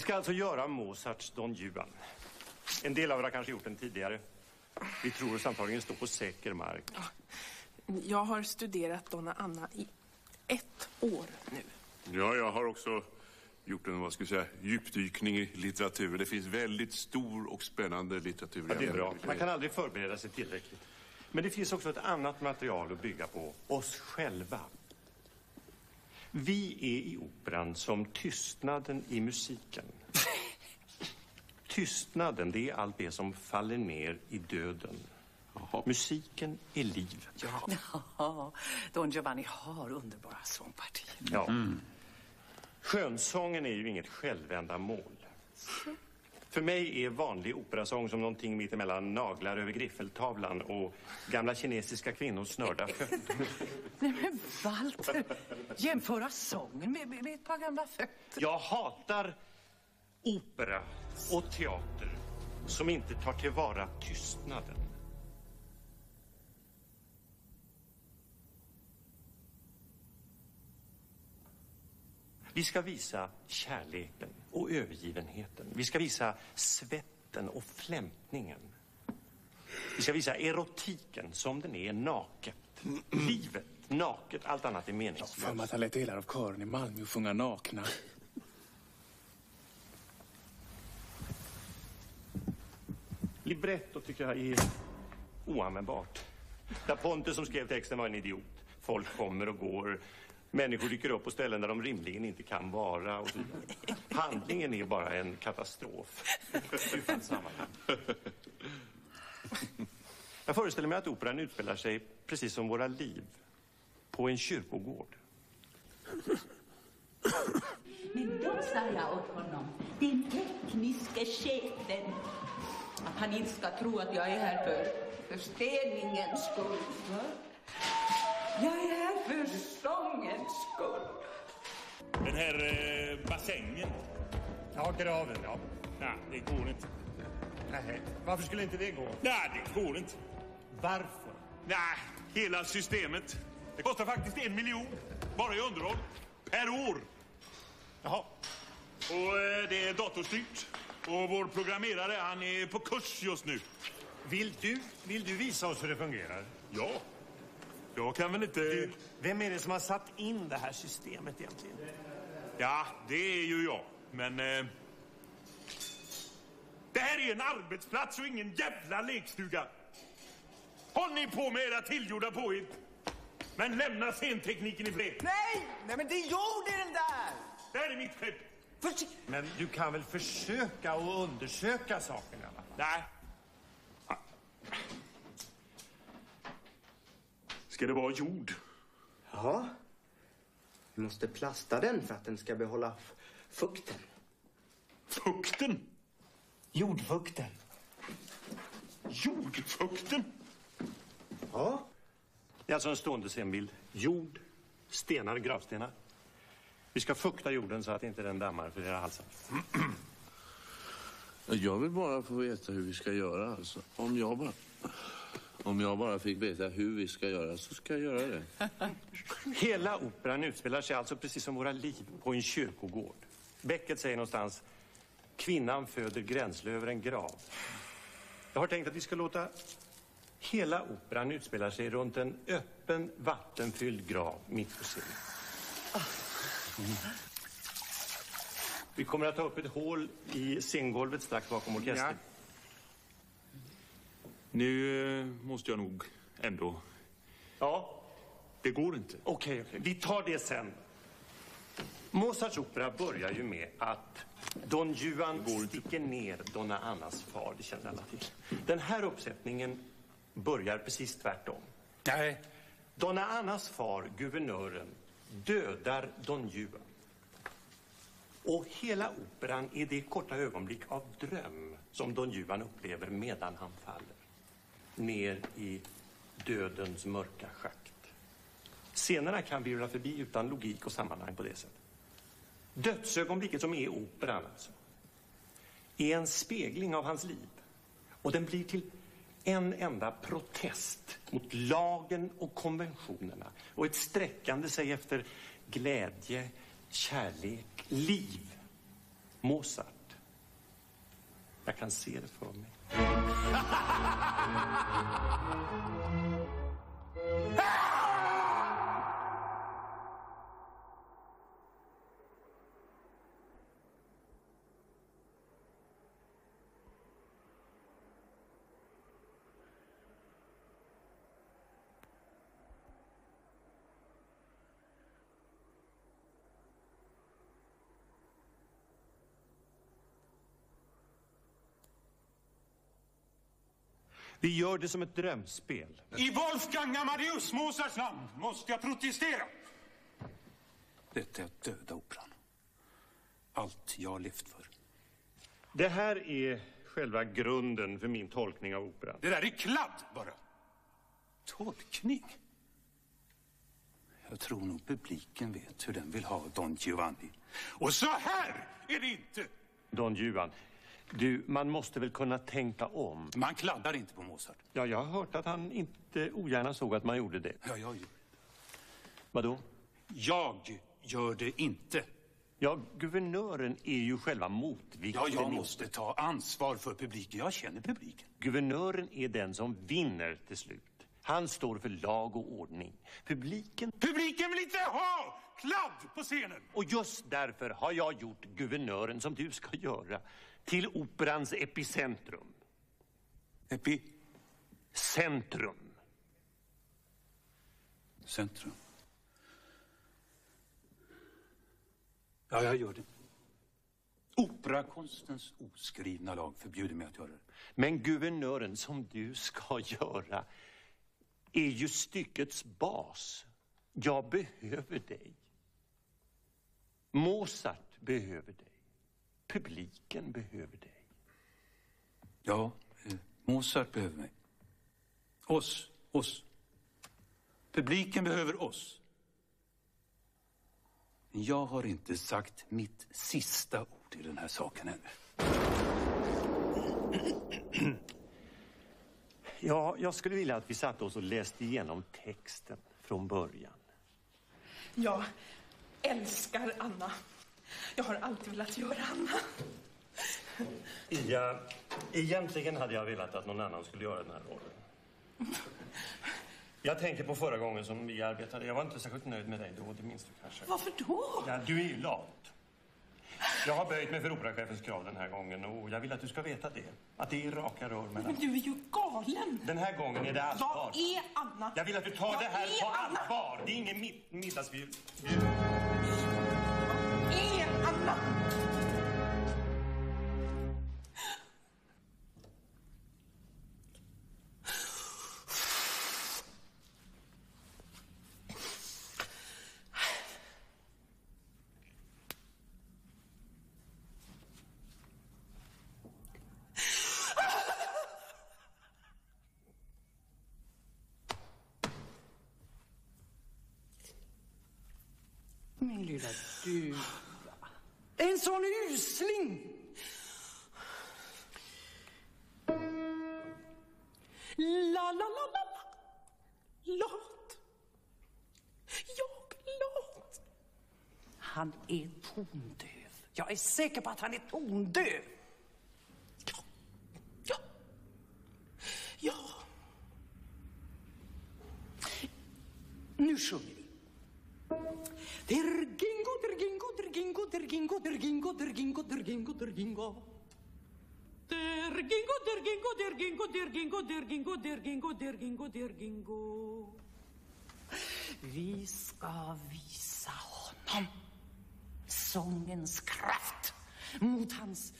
Vi ska alltså göra Mozarts Don Juan. En del av er har kanske gjort den tidigare. Vi tror oss antagligen stå på säker mark. Jag har studerat Donna Anna i ett år nu. Ja, jag har också gjort en vad ska jag säga, djupdykning i litteratur. Det finns väldigt stor och spännande litteratur. Ja, det är bra. Man kan aldrig förbereda sig tillräckligt. Men det finns också ett annat material att bygga på. Oss själva. Vi är i operan som tystnaden i musiken. Tystnaden, det är allt det som faller ner i döden. Musiken är livet. Ja, Don Giovanni har underbara sångpartier. Ja. Skönsången är ju inget självändamål. För mig är vanlig operasång som någonting mittemellan naglar över griffeltavlan och gamla kinesiska kvinnors snörda fötter. Nej men Walter, jämföra sången med, med, med ett par gamla fötter. Jag hatar opera och teater som inte tar tillvara tystnaden. Vi ska visa kärleken och övergivenheten. Vi ska visa svetten och flämtningen. Vi ska visa erotiken som den är naket. Livet naket, allt annat är För meningslöst. mig att han lät delar av kören i Malmö sjunga nakna. Libretto tycker jag är oanvändbart. Da Ponte som skrev texten var en idiot. Folk kommer och går. Människor dyker upp på ställen där de rimligen inte kan vara. Och så vidare. Handlingen är bara en katastrof. Utan sammanhang. Jag föreställer mig att operan utspelar sig precis som våra liv. På en kyrkogård. Men då sa jag åt honom, den tekniske chefen, att han inte ska tro att jag är här för, för städningens skull. Va? Jag är här för sångens skull. Den här eh, bassängen. Ja, graven, ja. Nej, det går inte. Nej, varför skulle inte det gå? Nej, det går inte. Varför? Nej, hela systemet. Det kostar faktiskt en miljon bara i underhåll. Per år. Jaha. Och eh, det är datorstyrt. Och vår programmerare, han är på kurs just nu. Vill du, vill du visa oss hur det fungerar? Ja. Jag kan väl inte... Du, vem är det som har satt in det här systemet egentligen? Ja, det är ju jag. Men... Eh... Det här är en arbetsplats och ingen jävla lekstuga. Håll ni på med era tillgjorda påhitt. Men lämna scentekniken i fred. Nej! Nej men det gjorde den där! Det här är mitt skepp. Men du kan väl försöka och undersöka saken i alla fall? Nej. Ska det vara jord? Ja. Vi måste plasta den för att den ska behålla fukten. Fukten? Jordfukten. Jordfukten? Ja. Det är alltså en stående scenbild. Jord, stenar, gravstenar. Vi ska fukta jorden så att inte den dammar för era halsar. Jag vill bara få veta hur vi ska göra. Alltså. Om, jag bara, om jag bara fick veta hur vi ska göra så ska jag göra det. Hela operan utspelar sig alltså precis som våra liv på en kyrkogård. Becket säger någonstans Kvinnan föder gränsle över en grav. Jag har tänkt att vi ska låta hela operan utspela sig runt en öppen vattenfylld grav mitt på scenen. Vi kommer att ta upp ett hål i scengolvet strax bakom orkestern. Nu eh, måste jag nog ändå... Ja, Det går inte. okej, okej. Vi tar det sen. Mozarts opera börjar ju med att Don Juan sticker ner Donna Annas far, det känner alla till. Den här uppsättningen börjar precis tvärtom. Nej, Donna Annas far, guvernören, dödar Don Juan. Och hela operan är det korta ögonblick av dröm som Don Juan upplever medan han faller ner i dödens mörka schakt. Scenerna kan virvla förbi utan logik och sammanhang på det sättet. Dödsögonblicket som är operan alltså, är en spegling av hans liv. Och den blir till en enda protest mot lagen och konventionerna och ett sträckande sig efter glädje, kärlek, liv. Mozart. Jag kan se det för mig. Vi gör det som ett drömspel. I Wolfgang Amadeus Mozarts namn måste jag protestera. detta är att döda operan. Allt jag har levt för. Det här är själva grunden för min tolkning av operan. Det där är kladd bara. Tolkning? Jag tror nog publiken vet hur den vill ha Don Giovanni. Och så här är det inte. Don Juan, du, man måste väl kunna tänka om? Man kladdar inte på Mozart. Ja, jag har hört att han inte ogärna såg att man gjorde det. Ja, jag gör Vadå? Jag gör det inte. Ja, guvernören är ju själva motvikten. Ja, jag måste ta ansvar för publiken. Jag känner publiken. Guvernören är den som vinner till slut. Han står för lag och ordning. Publiken... Publiken vill inte ha kladd på scenen. Och just därför har jag gjort guvernören, som du ska göra, till operans epicentrum. Epi... Centrum. Centrum. Ja, jag gör det. Operakonstens oskrivna lag förbjuder mig att göra det. Men guvernören, som du ska göra, är ju styckets bas. Jag behöver dig. Mozart behöver dig. Publiken behöver dig. Ja, eh, Mozart behöver mig. Oss, oss. Publiken behöver oss. Men jag har inte sagt mitt sista ord i den här saken ännu. Ja, jag skulle vilja att vi satte oss och läste igenom texten från början. Jag älskar Anna. Jag har alltid velat göra Anna. Ja, egentligen hade jag velat att någon annan skulle göra den här rollen. Jag tänker på förra gången som vi arbetade. Jag var inte särskilt nöjd med dig då, det minns du kanske. Varför då? Ja, du är ju lat. Jag har böjt mig för operachefens krav den här gången och jag vill att du ska veta det. Att det är raka rör mellan Men du är ju galen. Den här gången är det allvar. Vad är Anna? Jag vill att du tar Vad det här är på allvar. Det är ingen mid middagsbjud. Är Anna? Min lilla duva. En sån usling! La, la, la, la, la. Lat. Jag lat. Han är tondöv. Jag är säker på att han är tondöv. Dergingo, dergingo, dergingo, dergingo, dergingo, dergingo. Vi ska visa honom sångens kraft mot hans,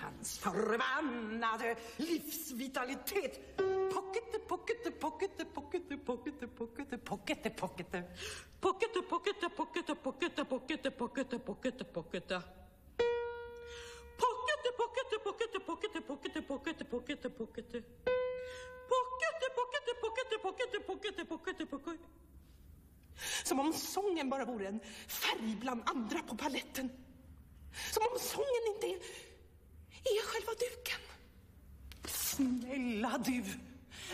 hans förbannade livsvitalitet. Pockete, pockete, pockete, pockete, pockete, pockete, pockete, pockete. Pockete, pockete, pockete, pockete, pockete, pockete, pockete, pockete. Pockete, pockete, pockete, pockete, pockete, pockete, pockete. Pockete, pockete, pockete, pockete, pockete, pockete. Som om sången bara vore en färg bland andra på paletten. Som om sången inte är, är själva duken. Snälla du.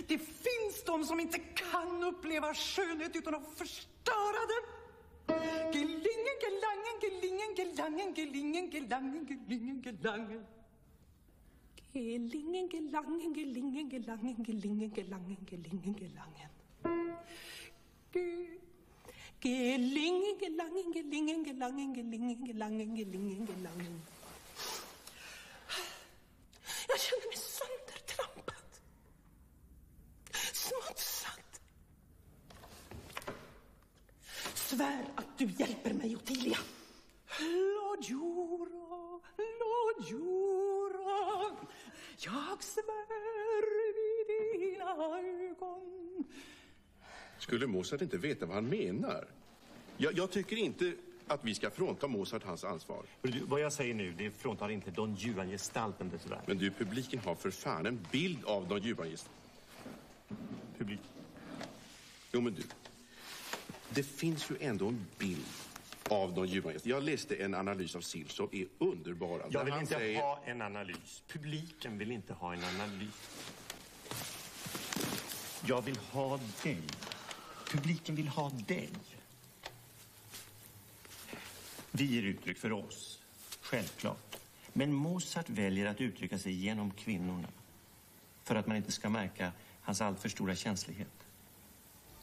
Det finns de som inte kan uppleva skönhet utan att förstöra den. Gelingen, gelangen, gelingen, gelangen, gelingen, gelangen, gelingen, gelangen. Gelingen, gelangen, gelingen, gelangen, gelingen, gelangen, gelingen, gelangen. Gelingen, gelangen, gelingen, gelangen, gelingen, gelangen, gelingen, gelangen. Jag känner mig söndertrampad. Smutsad. Svär att du hjälper mig, Ottilia. Lord Jura, Lord Jura jag svär vid dina ögon Skulle Mozart inte veta vad han menar? Jag, jag tycker inte att vi ska frånta Mozart hans ansvar. Du, vad jag säger nu, det fråntar inte Don Juan-gestalten dessvärre. Men du, publiken har för fan en bild av Don Juan-gestalten. Publik? Jo, men du. Det finns ju ändå en bild av Don Juan-gestalten. Jag läste en analys av Sill som är underbar. Jag vill inte säger- ha en analys. Publiken vill inte ha en analys. Jag vill ha dig. Publiken vill ha dig. Vi ger uttryck för oss, självklart. Men Mozart väljer att uttrycka sig genom kvinnorna för att man inte ska märka hans alltför stora känslighet.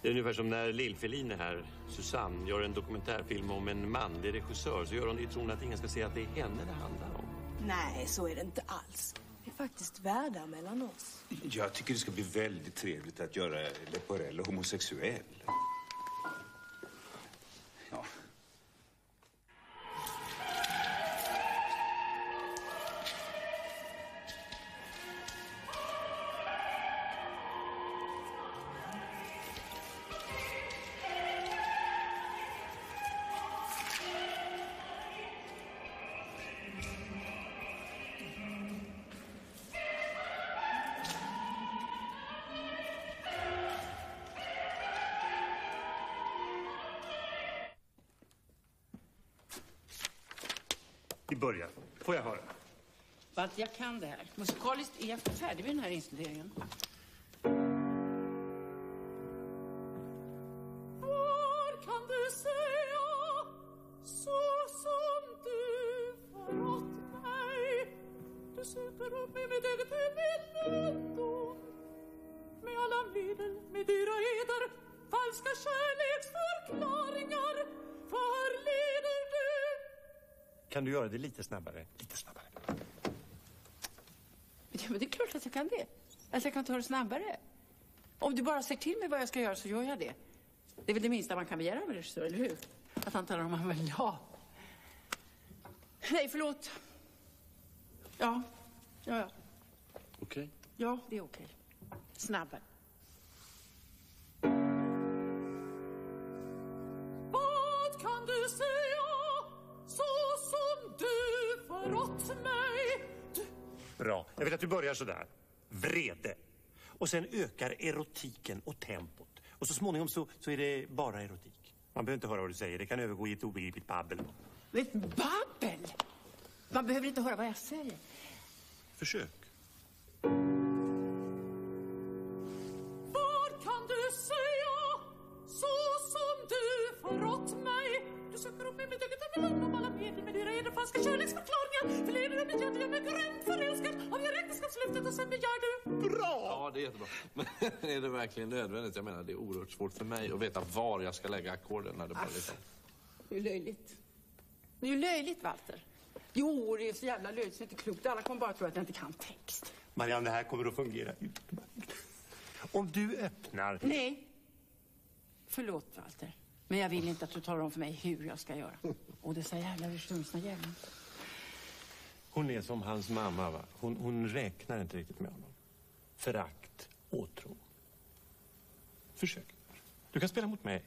Det är ungefär som när Lill-Felin här, Susanne, gör en dokumentärfilm om en manlig regissör så gör hon det i tron att ingen ska se att det är henne det handlar om. Nej, så är det inte alls. Det är faktiskt värdar mellan oss. Jag tycker det ska bli väldigt trevligt att göra Leporello homosexuell. Att jag kan det här. Musikaliskt är jag färdig med den här instuderingen. Var kan du säga så som du förrått mig? Du super upp mig med eget emellandom med alla medel, med dyra eder, falska kärleksförklaringar förleder du Kan du göra det lite snabbare? Lite snabbare. Ja, men det är klart att jag kan det. Att jag kan ta det snabbare. Om du bara säger till mig vad jag ska göra så gör jag det. Det är väl det minsta man kan begära av en regissör, eller hur? Att han talar om vad han vill ha. Nej, förlåt. Ja, ja, ja. Okej. Ja, det är okej. Snabbare. Vad kan du säga så som du förrått mig? Bra. Jag vill att du börjar så där. Vrede. Och sen ökar erotiken och tempot. Och så småningom så, så är det bara erotik. Man behöver inte höra vad du säger. Det kan övergå i ett obegripligt babbel. Ett babbel! Man behöver inte höra vad jag säger. Försök. Verkligen nödvändigt? Jag menar, det är oerhört svårt för mig att veta var jag ska lägga ackorden när det bara liksom... Det är löjligt. Det är ju löjligt, Walter. Jo, det är så jävla löjligt så det är inte klokt. Alla kommer bara tro att jag inte kan text. Marianne, det här kommer att fungera. Om du öppnar... Nej. Förlåt, Walter. Men jag vill inte att du talar om för mig hur jag ska göra. Och dessa jävla förstundsna jävlar. Hon är som hans mamma, va? Hon, hon räknar inte riktigt med honom. Förakt, åtrå. Försök. Du kan spela mot mig.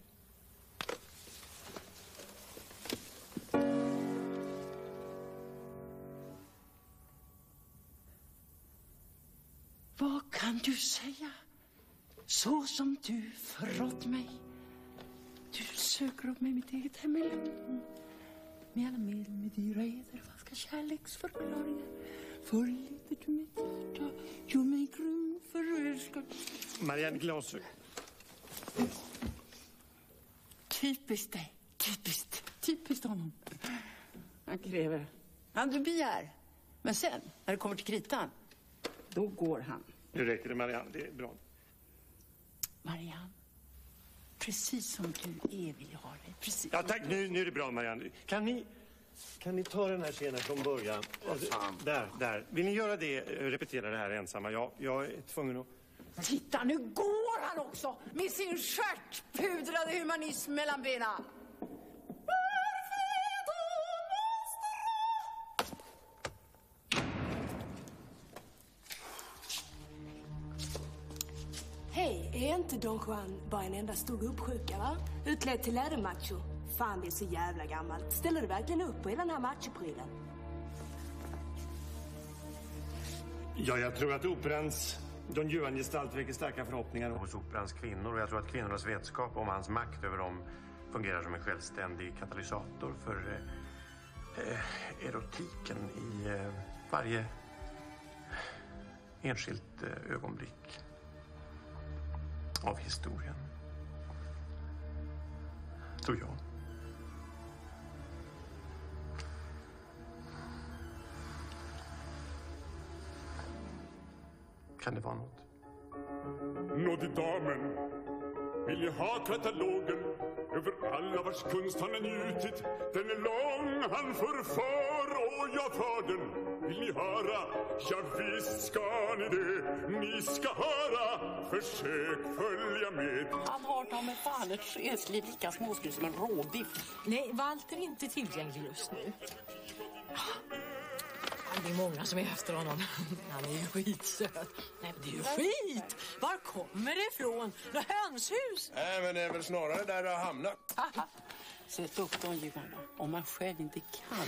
Vad kan du säga? Så som du förrått mig. Du söker upp mig i mitt eget hem i London. Med alla medel, med dyra eder, falska kärleksförklaringar. Förleder du mitt hjärta, gör mig grym förälskad. Marianne Glasögon. Typiskt dig. Typiskt. Typiskt honom. Han kräver. Han du begär. Men sen, när det kommer till kritan, då går han. Nu räcker det, Marianne. Det är bra. Marianne, precis som du är vill jag ha dig. Precis Ja, tack. Nu, nu är det bra, Marianne. Kan ni, kan ni ta den här scenen från början? Där, där. Vill ni göra det, eh, repetera det här ensamma? Jag, jag är tvungen att... Titta, nu går han också med sin stjärtpudrade humanism mellan benen. Hej, är inte Don Juan bara en enda stor uppsjuka, va? Utklädd till lädermacho. Fan, det är så jävla gammalt. Ställer du verkligen upp på hela den här machoprylen? Ja, jag tror att operans Don Juan-gestalt väcker starka förhoppningar hos operans kvinnor. Och jag tror att kvinnornas vetskap om hans makt över dem fungerar som en självständig katalysator för eh, eh, erotiken i eh, varje enskilt eh, ögonblick av historien. Tror jag. Kan det vara något? Nådde damen vill jag ha katalogen över alla vars konst han har njutit. Den är lång, han förför och jag tar den. Vill ni höra? Ja, visst ska ni det. Ni ska höra. Försök följa med. Han har ta med fan ett själsliv lika småskruv som en råbiff. Nej, Walter är inte tillgänglig just nu. Det är många som är efter honom. Han är ju skitsöt. Nej, men det är ju skit! Var kommer det ifrån? Något hönshus? Nej, men det är väl snarare där det har hamnat. Sätt upp dem, Johan, om man själv inte kan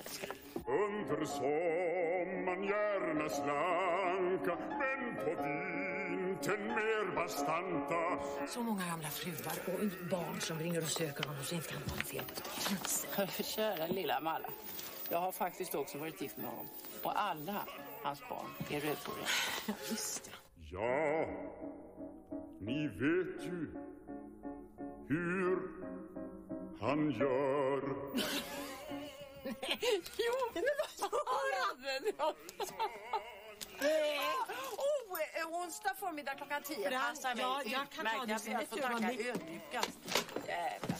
älska. Under sommaren gärna slanka men på vintern mer bastanta. Så många gamla fruar och barn som ringer och söker honom så inte kan vara fel på. Kära lilla Malla. Jag har faktiskt också varit gift med honom. Och alla hans barn är rödhåriga. Just Ja, ni vet ju hur han gör. Jo, men vad gör han? Oh, eh, onsdag förmiddag klockan tio. Passar mig Ja, jag kan ta det Jag ber som att ett få tacka ögonblick. ödmjukast. Jävla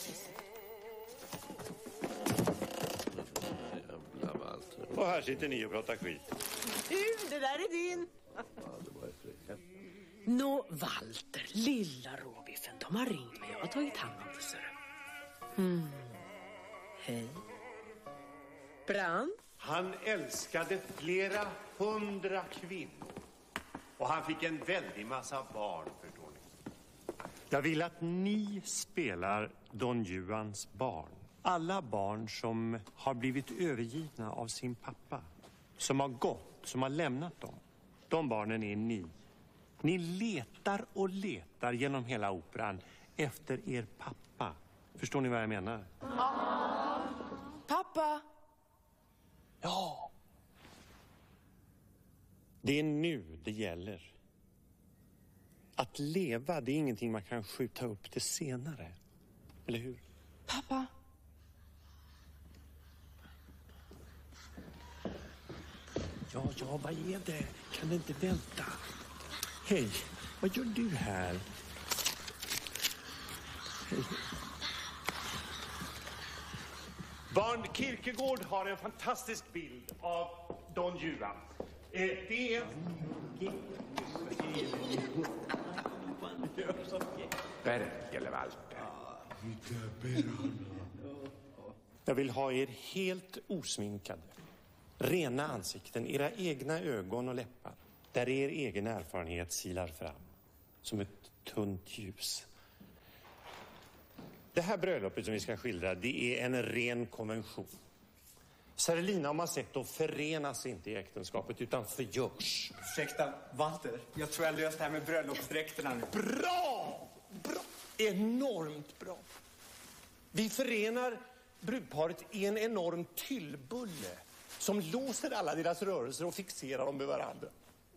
Jävla Walter. Och här sitter ni och pratar skit. Du, det där är din. Nå, Walter, lilla råbiffen, de har ringt mig. Jag har tagit hand om det, ser. Mm. Hej. Brand? Han älskade flera hundra kvinnor. Och han fick en väldig massa barn, förstår ni. Jag vill att ni spelar Don Juans barn. Alla barn som har blivit övergivna av sin pappa. Som har gått, som har lämnat dem. De barnen är ni. Ni letar och letar genom hela operan efter er pappa. Förstår ni vad jag menar? Pappa! Ja. Det är nu det gäller. Att leva, det är ingenting man kan skjuta upp till senare. Eller hur? Pappa! Ja, ja, vad är det? Kan det inte vänta? Hej, vad gör du här? Hej. Barn Kierkegaard har en fantastisk bild av Don Juan. Eh, det är... Bergelevalter. Jag vill ha er helt osminkade. Rena ansikten, era egna ögon och läppar. Där er egen erfarenhet silar fram. Som ett tunt ljus. Det här bröllopet som vi ska skildra, det är en ren konvention. Serlina och Masetto förenas inte i äktenskapet utan förgörs. Ursäkta, Walter. Jag tror jag löst det här med bröllopsdräkterna nu. Bra! Bra! Enormt bra. Vi förenar brudparet i en enorm tyllbulle som låser alla deras rörelser och fixerar dem med varandra.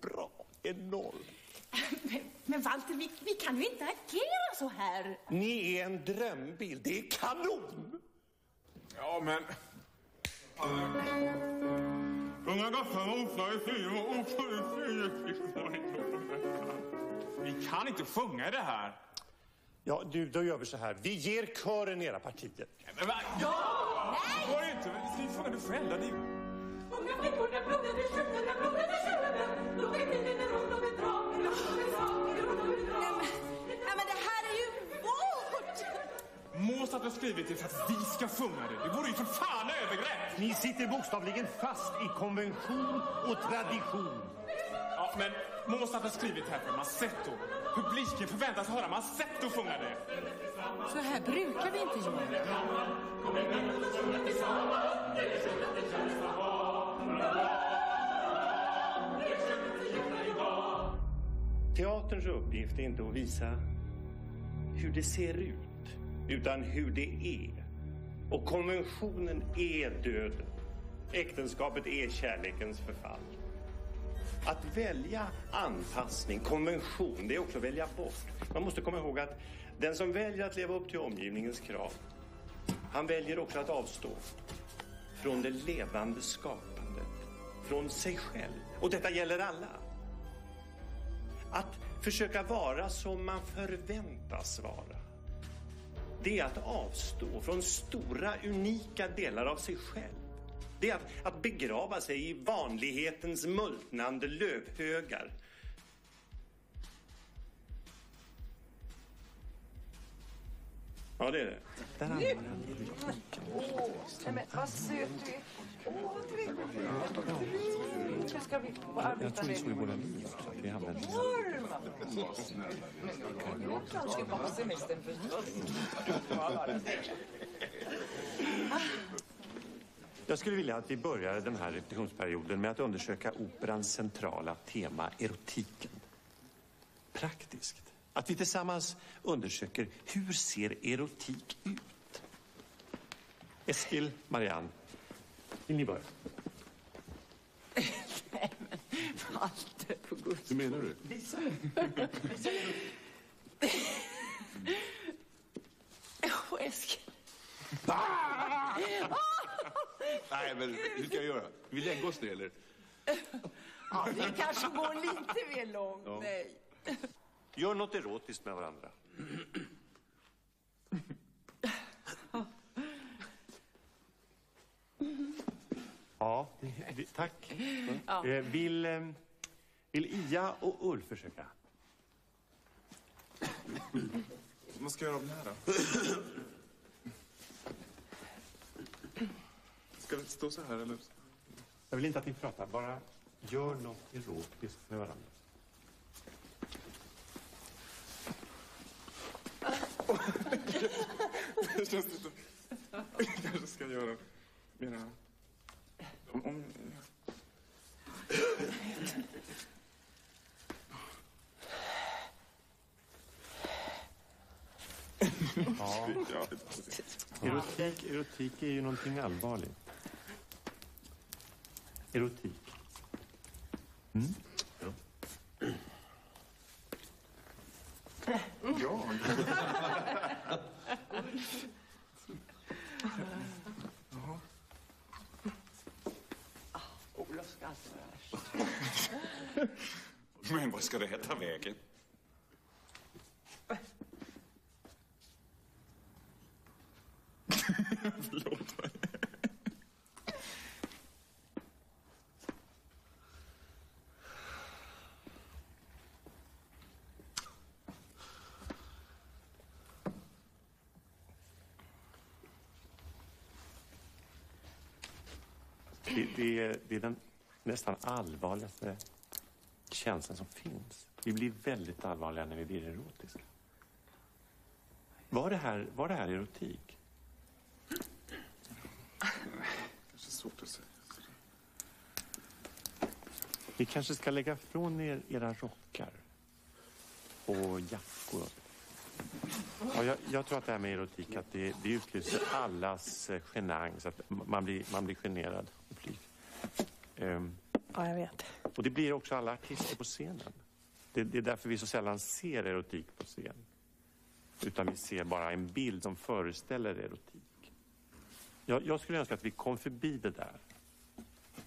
Bra! Enormt. Men, men Walter, vi, vi kan ju inte agera så här. Ni är en drömbild. Det är kanon! Ja, men... Unga i syre och osar i syre. Vi kan inte sjunga det här. Ja, du, då gör vi så här. Vi ger kören era partier. Men va? Ja! Nej! Går själva. Det vet inte. Ja, men det vårt! Mozart har skrivit det för att vi ska sjunga det. Det vore ju för fan övergrepp! Ni sitter bokstavligen fast i konvention och tradition. Ja, men Mozart har skrivit det här för Masetto. Publiken förväntas höra Masetto sjunga det. Så här brukar vi inte göra. Teaterns uppgift är inte att visa hur det ser ut, utan hur det är. Och konventionen är döden. Äktenskapet är kärlekens förfall. Att välja anpassning, konvention, det är också att välja bort. Man måste komma ihåg att den som väljer att leva upp till omgivningens krav, han väljer också att avstå från det levande skapet från sig själv. Och detta gäller alla. Att försöka vara som man förväntas vara. Det är att avstå från stora, unika delar av sig själv. Det är att, att begrava sig i vanlighetens multnande lövhögar. Ja, det är det. Där använder han Åh, nej men vad söt du är. Åh, vad trevligt. Nu ska vi arbeta Jag tror det vi så i med våra liv. Vi använder Norma. Men jag kanske bara på semestern förstås. Jag skulle vilja att vi börjar den här repetitionsperioden med att undersöka operans centrala tema, erotiken. Praktiskt. Att vi tillsammans undersöker hur ser erotik ut? Eskil, Marianne, vill ni börja? Walter, på guds Hur menar du? Visa mig. Åh, Eskil. Nej, men hur ska jag göra? Vi lägger oss ner, eller? Ja, vi kanske går lite väl långt. Ja. Nej. Gör något erotiskt med varandra. Ja, det, tack. Ja. Eh, vill, eh, vill Ia och Ulf försöka? Vad ska jag göra av den här då? Ska vi stå så här eller? Jag vill inte att ni pratar, bara gör något erotiskt med varandra. Det känns lite... Jag kanske ska göra mera... Om, om... Ja. Erotik, erotik är ju någonting allvarligt. Erotik. Mm? Ja. Ja. Alltså. Men vad ska det här ta vägen? Förlåt. Det, det, är, det är den nästan allvarligaste känslan som finns. Vi blir väldigt allvarliga när vi blir erotiska. Var det här, var det här erotik? Kanske svårt att säga. Ni kanske ska lägga från er era rockar och jackor. Ja, jag, jag tror att det här med erotik att det, det utlöser allas eh, genans. Att man, blir, man blir generad och blyg. Ehm, Ja, jag vet. och det blir också alla artister på scenen. Det, det är därför vi så sällan ser erotik på scen. Utan vi ser bara en bild som föreställer erotik. Jag, jag skulle önska att vi kom förbi det där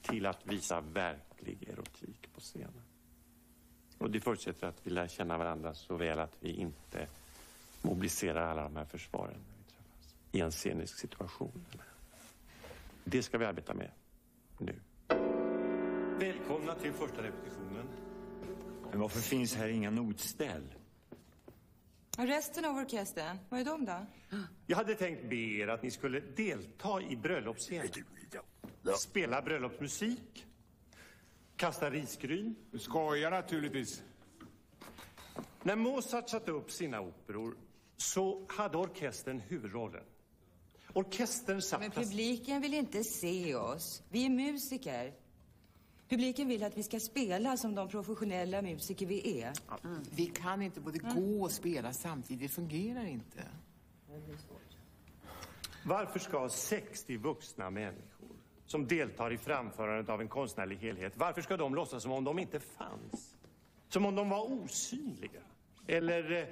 till att visa verklig erotik på scenen. Och det förutsätter att vi lär känna varandra så väl att vi inte mobiliserar alla de här försvaren när vi träffas i en scenisk situation. Det ska vi arbeta med nu. Välkomna till första repetitionen. Men varför finns här inga notställ? Och resten av orkestern, vad är de då? Jag hade tänkt be er att ni skulle delta i bröllopsscenen. Spela bröllopsmusik. Kasta risgryn. Du skojar naturligtvis. När Mozart satte upp sina operor så hade orkestern huvudrollen. Orkestern satt... Men publiken vill inte se oss. Vi är musiker. Publiken vill att vi ska spela som de professionella musiker vi är. Vi kan inte både gå och spela samtidigt. Det fungerar inte. Varför ska 60 vuxna människor som deltar i framförandet av en konstnärlig helhet, varför ska de låtsas som om de inte fanns? Som om de var osynliga? Eller eh,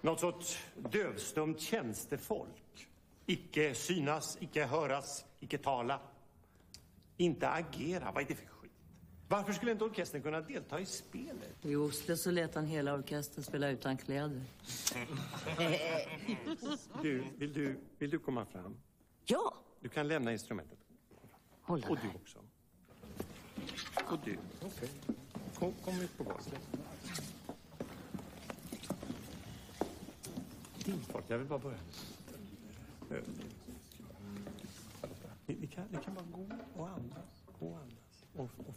något sorts dövstumt tjänstefolk? Icke synas, icke höras, icke tala. Inte agera. Vad är det för? Varför skulle inte orkestern kunna delta i spelet? I Oslo så lät han hela orkestern spela utan kläder. Du, vill du, vill du komma fram? Ja! Du kan lämna instrumentet. Hålla Och du också. Och du. Okej. Kom, kom ut på golvet. Din folk, jag vill bara börja. Eh, Ni, ni, kan, ni kan bara gå och andas. Gå och andas. Och, och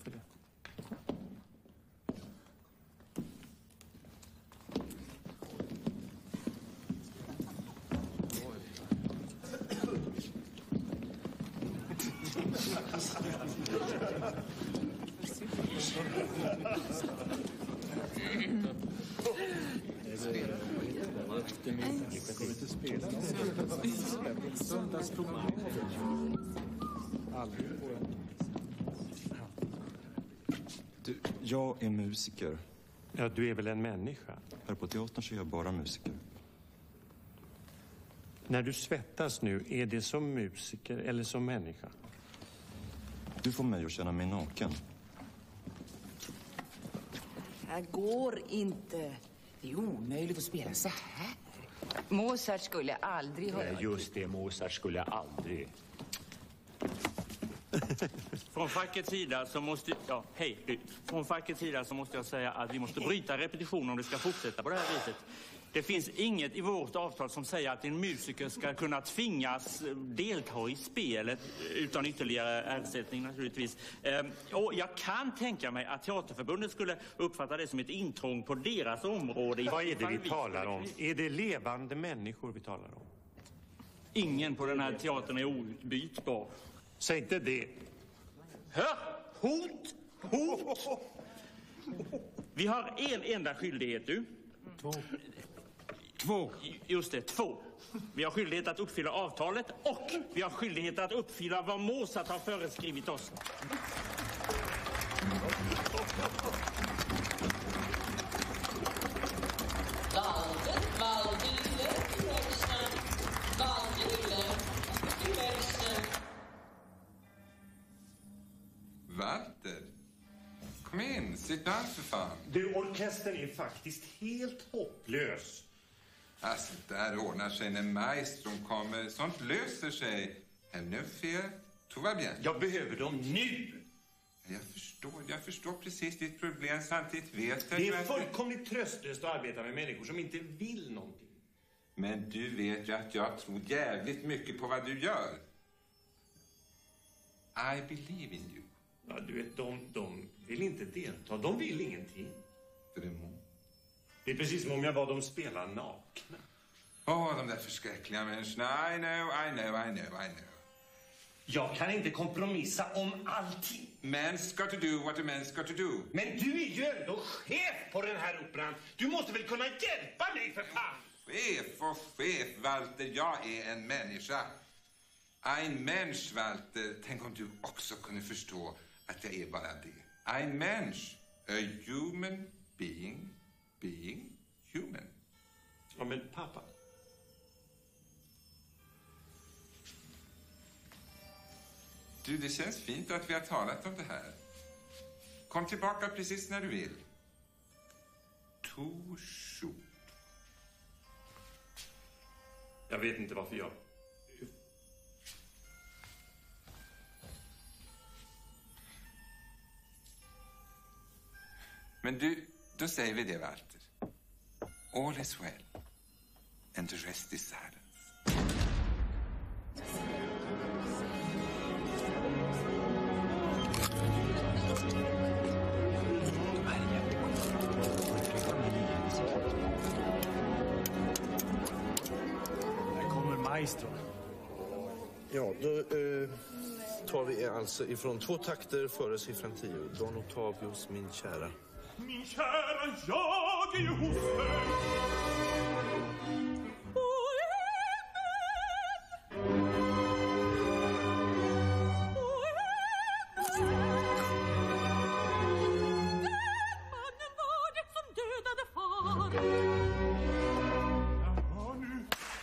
Du, jag är musiker. Ja, du är väl en människa? Här på teatern så är jag bara musiker. När du svettas nu, är det som musiker eller som människa? Du får mig att känna mig naken. Det här går inte. Det är omöjligt att spela så här. Mozart skulle aldrig ha... Nej, just det. Mozart skulle aldrig... Från fackets sida så måste... Ja, hej. Från fackets sida så måste jag säga att vi måste bryta repetitionen om det ska fortsätta på det här viset. Det finns inget i vårt avtal som säger att en musiker ska kunna tvingas eh, delta i spelet utan ytterligare ersättning naturligtvis. Ehm, Och jag kan tänka mig att Teaterförbundet skulle uppfatta det som ett intrång på deras område. Vad är det vi talar om? Är det levande människor vi talar om? Ingen på den här teatern är outbytbar. Säg inte det. Hör! Hot! Hot! Vi har en enda skyldighet, du. Två. Två. Just det, två. Vi har skyldighet att uppfylla avtalet och vi har skyldighet att uppfylla vad Mozart har föreskrivit oss. Werther, Kom in, sitt down för fan. Du, orkestern är faktiskt helt hopplös. Alltså, där ordnar sig när maestron kommer. Sånt löser sig. Fler. Tout va bien. Jag behöver dem nu! Jag förstår, jag förstår precis ditt problem. Samtidigt vet jag Det är fullkomligt tröstlöst att arbeta med människor som inte vill någonting. Men du vet ju att jag tror jävligt mycket på vad du gör. I believe in you. Ja, du vet, de, de vill inte delta. De vill ingenting. Det är precis som om jag bad dem spela nakna. Åh, de där förskräckliga människorna. I know, I know, I know, I know. Jag kan inte kompromissa om allting. Men's got to do what a man's got to do. Men du är ju ändå chef på den här operan. Du måste väl kunna hjälpa mig för fan? Chef och chef, Walter. Jag är en människa. Ein Mensch, Walter. Tänk om du också kunde förstå att jag är bara det. Ein Mensch. A human being being human. Ja, men pappa. Du, det känns fint att vi har talat om det här. Kom tillbaka precis när du vill. Toujours. Jag vet inte varför jag... Men du, då säger vi det, Walter. All is well. And the rest is silence. Här kommer maestron. Ja, då eh, tar vi alltså ifrån två takter före siffran 10. Don Otavius, min kära. Min kära, jag är hos dig.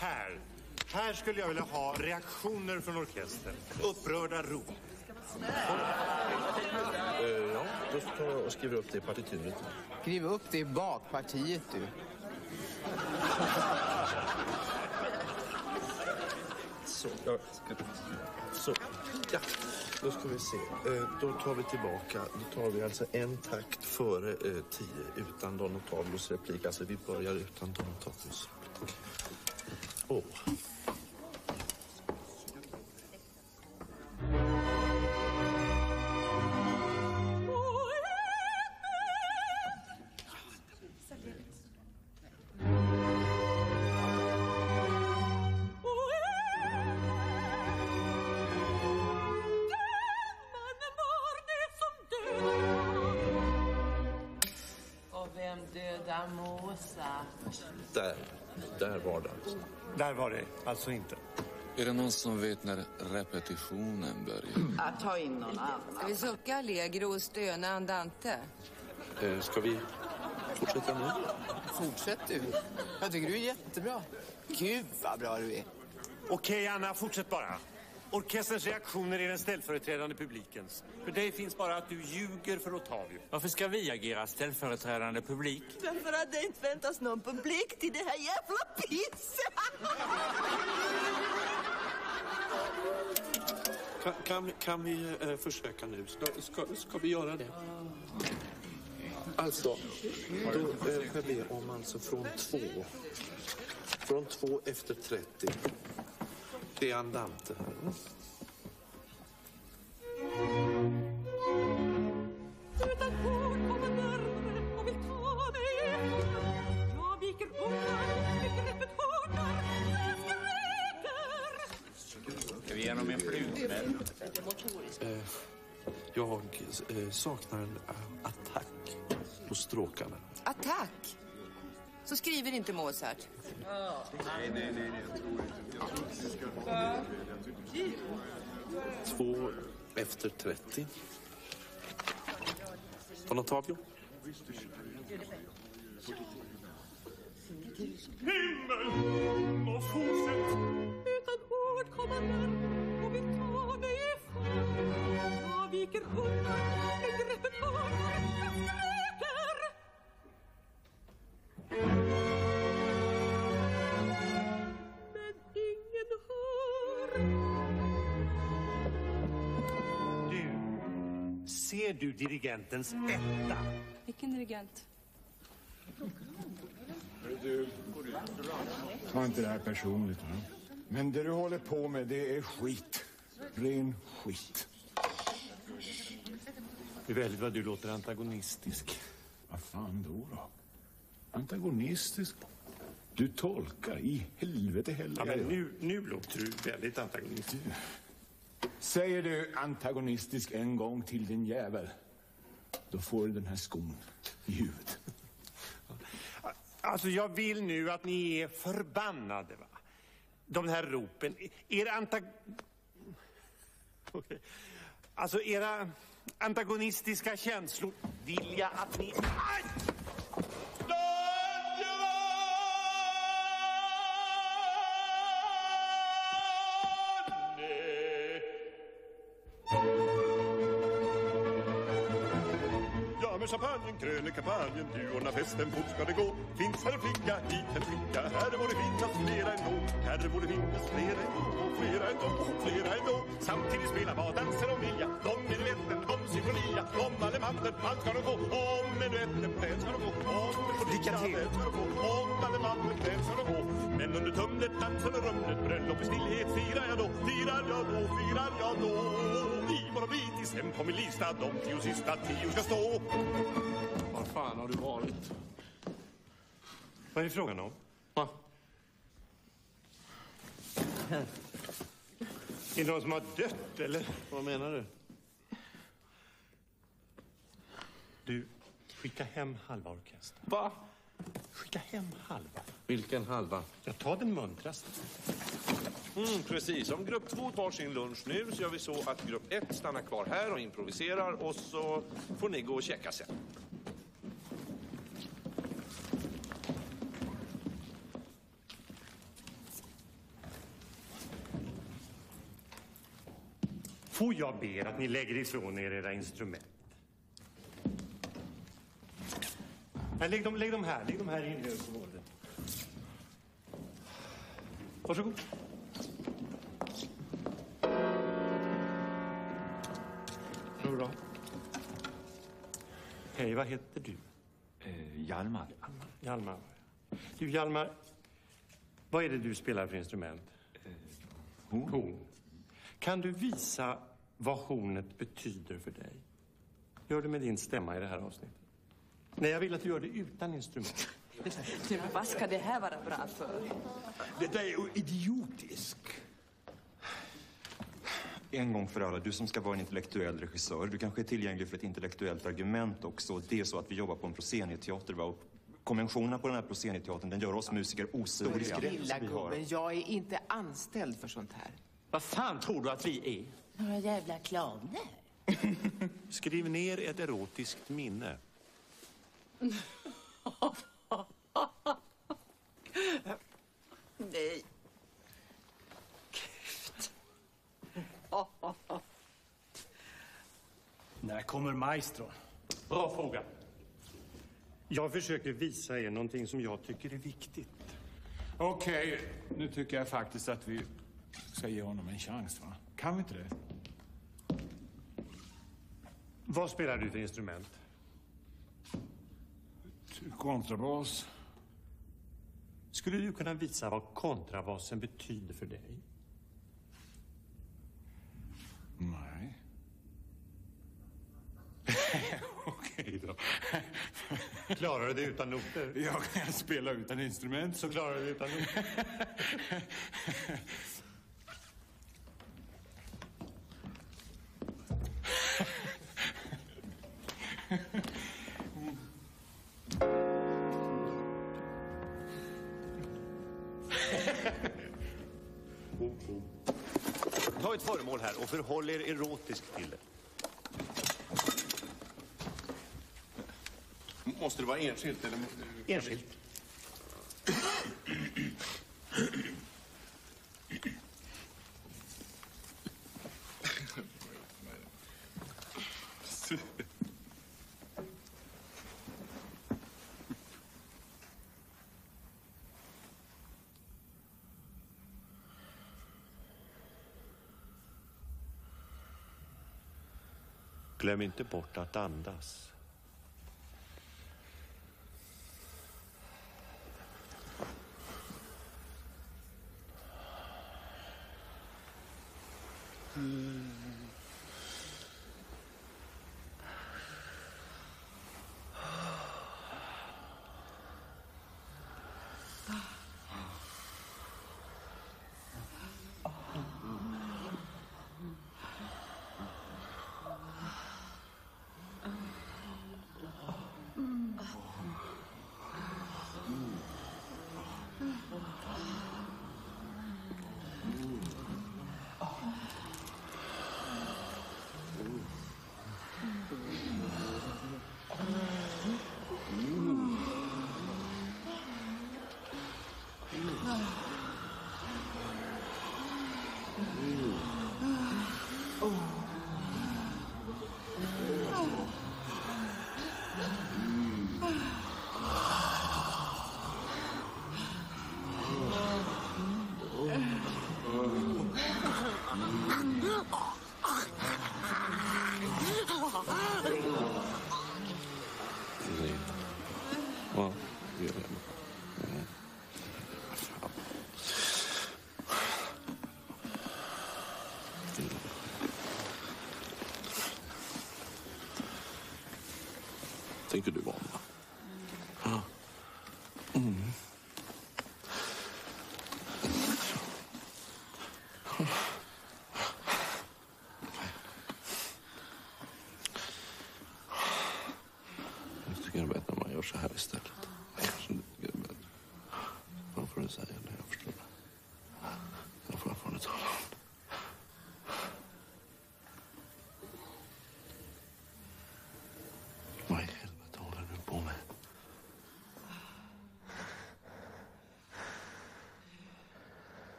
Här. Här skulle jag vilja ha reaktioner från orkestern. Upprörda rop. Då tar jag och skriver upp det i partituret. Skriv upp det i bakpartiet du. Så, ja. Så, ja. Då ska vi se. Eh, då tar vi tillbaka. Då tar vi alltså en takt före eh, 10 utan Don Otavius replik. Alltså vi börjar utan Don Otavius replik. Åh. Alltså inte. Är det någon som vet när repetitionen börjar? Att ta in någon annan. Ska vi sucka allegro och stöna andante? Eh, ska vi fortsätta nu? Fortsätt du. Jag tycker du är jättebra. Gud vad bra du är. Okej, Anna, fortsätt bara. Orkesterns reaktioner är den ställföreträdande publikens. För dig finns bara att du ljuger för Ottavio. Varför ska vi agera ställföreträdande publik? Därför att det inte väntas någon publik till det här jävla pisset. Kan, kan, kan vi eh, försöka nu? Ska, ska, ska vi göra det? Alltså, då eh, får jag be om alltså från två. Från två efter 30. Det är andante här. Ska vi ge honom en flugsmäll? Eh, jag eh, saknar en eh, attack på stråkarna. Attack! Så skriver inte Mozart. Nej, nej, nej. Två efter 30. Don Ottavio? Himmel och fortsätt. Utan ord kommer närmre och vill ta mig i famn. Jag viker undan, greppet hårdnar, men ingen hör Du, ser du dirigentens etta. Vilken dirigent? Du, ta inte det här personligt. Va? Men det du håller på med, det är skit. Ren skit. Det är väldigt vad du låter antagonistisk. Vad fan då? då? Antagonistisk? Du tolkar i helvete heller. Ja, men nu, nu låter du väldigt antagonistisk. Säger du antagonistisk en gång till din jävel, då får du den här skon i huvudet. Alltså, jag vill nu att ni är förbannade, va? De här ropen. Er antag... Okej. Alltså, era antagonistiska känslor vill jag att ni... Aj! Med Du ordnar festen, fort ska det gå. Finns här en flicka, hit en flicka. Här borde finnas flera ändå Här borde finnas flera ändå flera ändå, och flera ändå. Samtidigt spelar vad danser och vilja. De menuetten, de symfonia. Om allemanden, allt ska de få. Om menuetten, den ska de få. Om till. den ska de få. Om allemanden, den ska de få. Men under tumlet, dansen och rumlet Bröllop i stillhet firar jag då. Firar jag då, firar jag då. I morgon bitis hem på min lista De tio sista tio ska stå. Var fan har du varit? Vad är det frågan om? Va? Är det någon som har dött, eller? Vad menar du? Du, skicka hem halva orkestern. Va? Skicka hem halva. Vilken halva? Jag tar den muntraste. Mm, precis. Om grupp två tar sin lunch nu så gör vi så att grupp ett stannar kvar här och improviserar och så får ni gå och checka sen. Får jag be er att ni lägger ifrån er era instrument? Nej, lägg, dem, lägg dem här. Lägg dem här inne på golvet. Varsågod. Jodå. Hej, vad heter du? Eh, Hjalmar. Hjalmar. Du, Hjalmar. Vad är det du spelar för instrument? horn. horn. Kan du visa vad hornet betyder för dig? Gör det med din stämma i det här avsnittet. Nej, jag vill att du gör det utan instrument. Du, vad ska det här vara bra för? Det där är ju idiotisk. En gång för alla, du som ska vara en intellektuell regissör, du kanske är tillgänglig för ett intellektuellt argument också. Det är så att vi jobbar på en proseniteater, va? Och konventionerna på den här proseniteatern, den gör oss musiker osynliga. Lilla gubben, jag är inte anställd för sånt här. Vad fan tror du att vi är? Några jävla clowner. Skriv ner ett erotiskt minne. Nej. När kommer maestron? Bra fråga. Jag försöker visa er någonting som jag tycker är viktigt. Okej, nu tycker jag faktiskt att vi ska ge honom en chans. Va? Kan vi inte det? Vad spelar du för instrument? Kontrabas. Skulle du kunna visa vad kontrabasen betyder för dig? Nej. Okej då. Klarar du det utan noter? Jag kan spela utan instrument. Så klarar du det utan noter. här och förhåll er erotiskt till det. Måste det vara enskilt? Eller? Enskilt. Glöm inte bort att andas. flinke.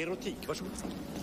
ゲロティ行きましょう。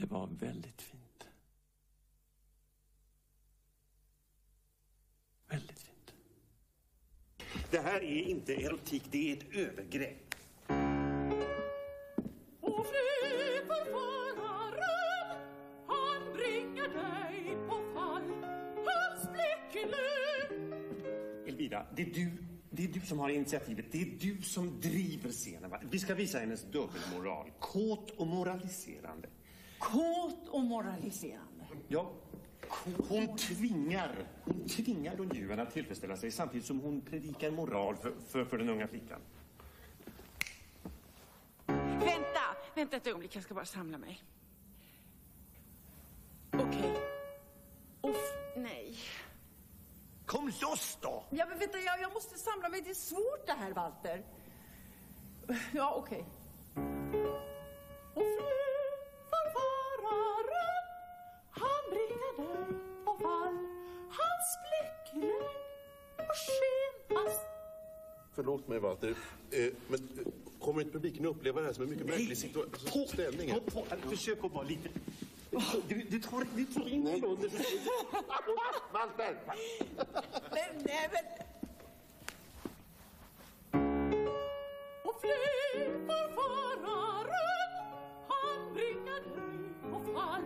Det var väldigt fint. Väldigt fint. Det här är inte erotik, det är ett övergrepp. Och fly förfararen, han bringar dig på fall. Hans blick är lugn. Elvira, det är du, det är du som har initiativet. Det är du som driver scenen. va? Vi ska visa hennes dubbelmoral. Kåt och moraliserande. Kåt och moraliserande. Ja, hon tvingar, hon tvingar Don Juan att tillfredsställa sig samtidigt som hon predikar moral för, för, för den unga flickan. Vänta, vänta ett ögonblick, jag ska bara samla mig. Okej. Uff, nej. Kom loss då! Ja, men vänta, jag, jag måste samla mig. Det är svårt det här, Walter. Ja, okej. Och mig Walter, eh, men eh, kommer inte publiken att uppleva det här som en mycket märklig situa- alltså, ställning? här? På, på, försök att vara lite... Du, du, tar, du tar in mig då. Walter! Men, nej, men... Och fly förfararen, han bringar dig på fall.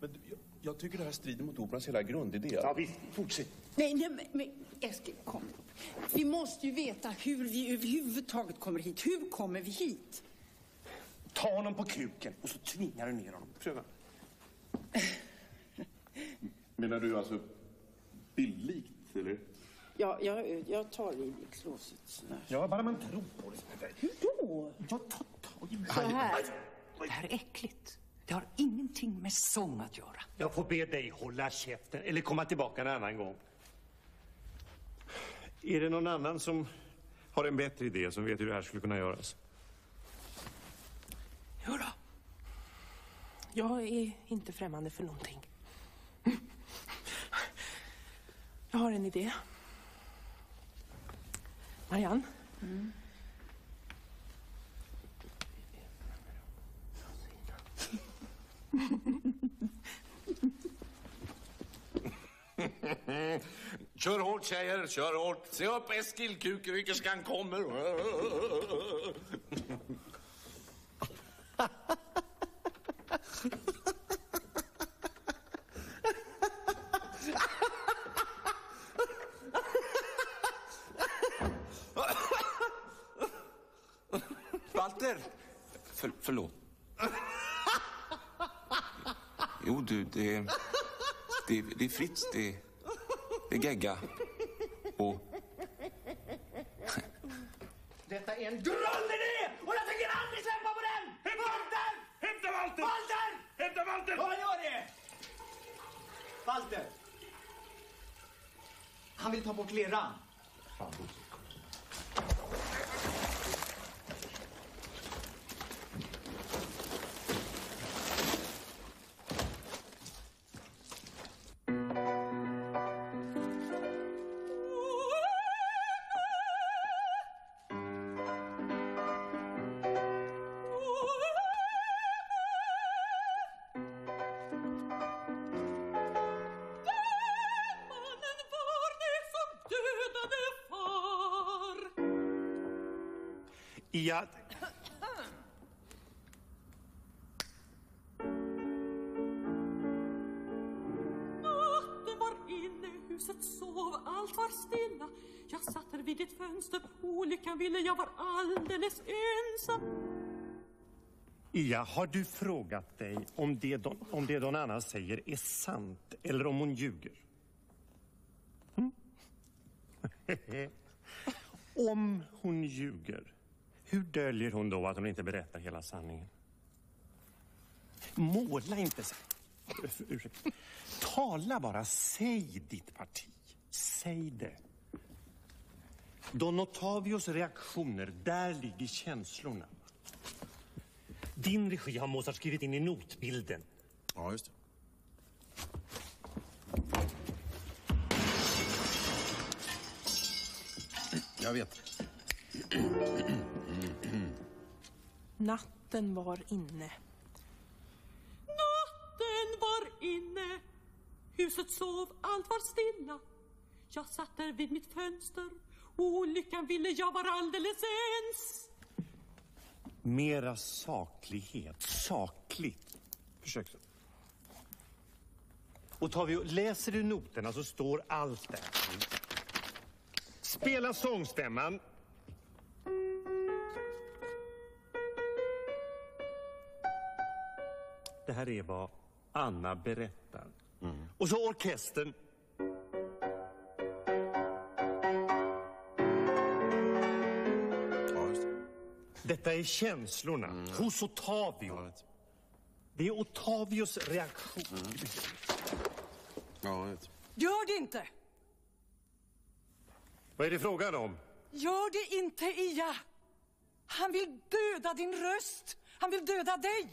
Men du, jag, jag tycker det här strider mot operans hela grundidé. Ja, visst. Fortsätt. Nej, nej, men, men Eskil, kom. Vi måste ju veta hur vi överhuvudtaget kommer hit. Hur kommer vi hit? Ta honom på kuken och så tvingar du ner honom. Pröva. Menar du alltså bildlikt, eller? Ja, jag, jag tar i sådär. Ja, bara man tror på det. Hur då? Jag tar tag i Så här. Det här är äckligt. Det har ingenting med sång att göra. Jag får be dig hålla käften eller komma tillbaka en annan gång. Är det någon annan som har en bättre idé, som vet hur det här skulle kunna göras? Jodå. Jag är inte främmande för någonting. Jag har en idé. Marianne? Kör hårt tjejer, kör hårt. Se upp Eskil Kukevikerskan kommer. Walter! För, förlåt. Jo, du, det... Det, det är Fritz, det, det är Gegga. Och... Detta är en grundidé och jag tänker aldrig släppa på den! Walter! Hämta Walter! Walter! Hämta Walter! Ja, gör det! Walter! Han vill ta bort leran. Mannen Ja, har du frågat dig om det, Don, om det Don Anna säger är sant eller om hon ljuger? Mm? om hon ljuger, hur döljer hon då att hon inte berättar hela sanningen? Måla inte så. Ursäkta. Tala bara. Säg ditt parti. Säg det. Don Ottavios reaktioner, där ligger känslorna. Din regi har Mozart skrivit in i notbilden. Ja, just det. Jag vet. Natten var inne. Natten var inne. Huset sov, allt var stilla. Jag satt där vid mitt fönster. Olyckan ville jag var alldeles ens. Mera saklighet. Sakligt. Försök så. Ottavio, läser du noterna så står allt där. Spela sångstämman. Det här är vad Anna berättar. Och så orkestern. Är känslorna hos Ottavio. Det är Ottavios reaktion. Ja, jag vet. Gör det inte! Vad är det frågan om? Gör det inte, Ia! Han vill döda din röst! Han vill döda dig!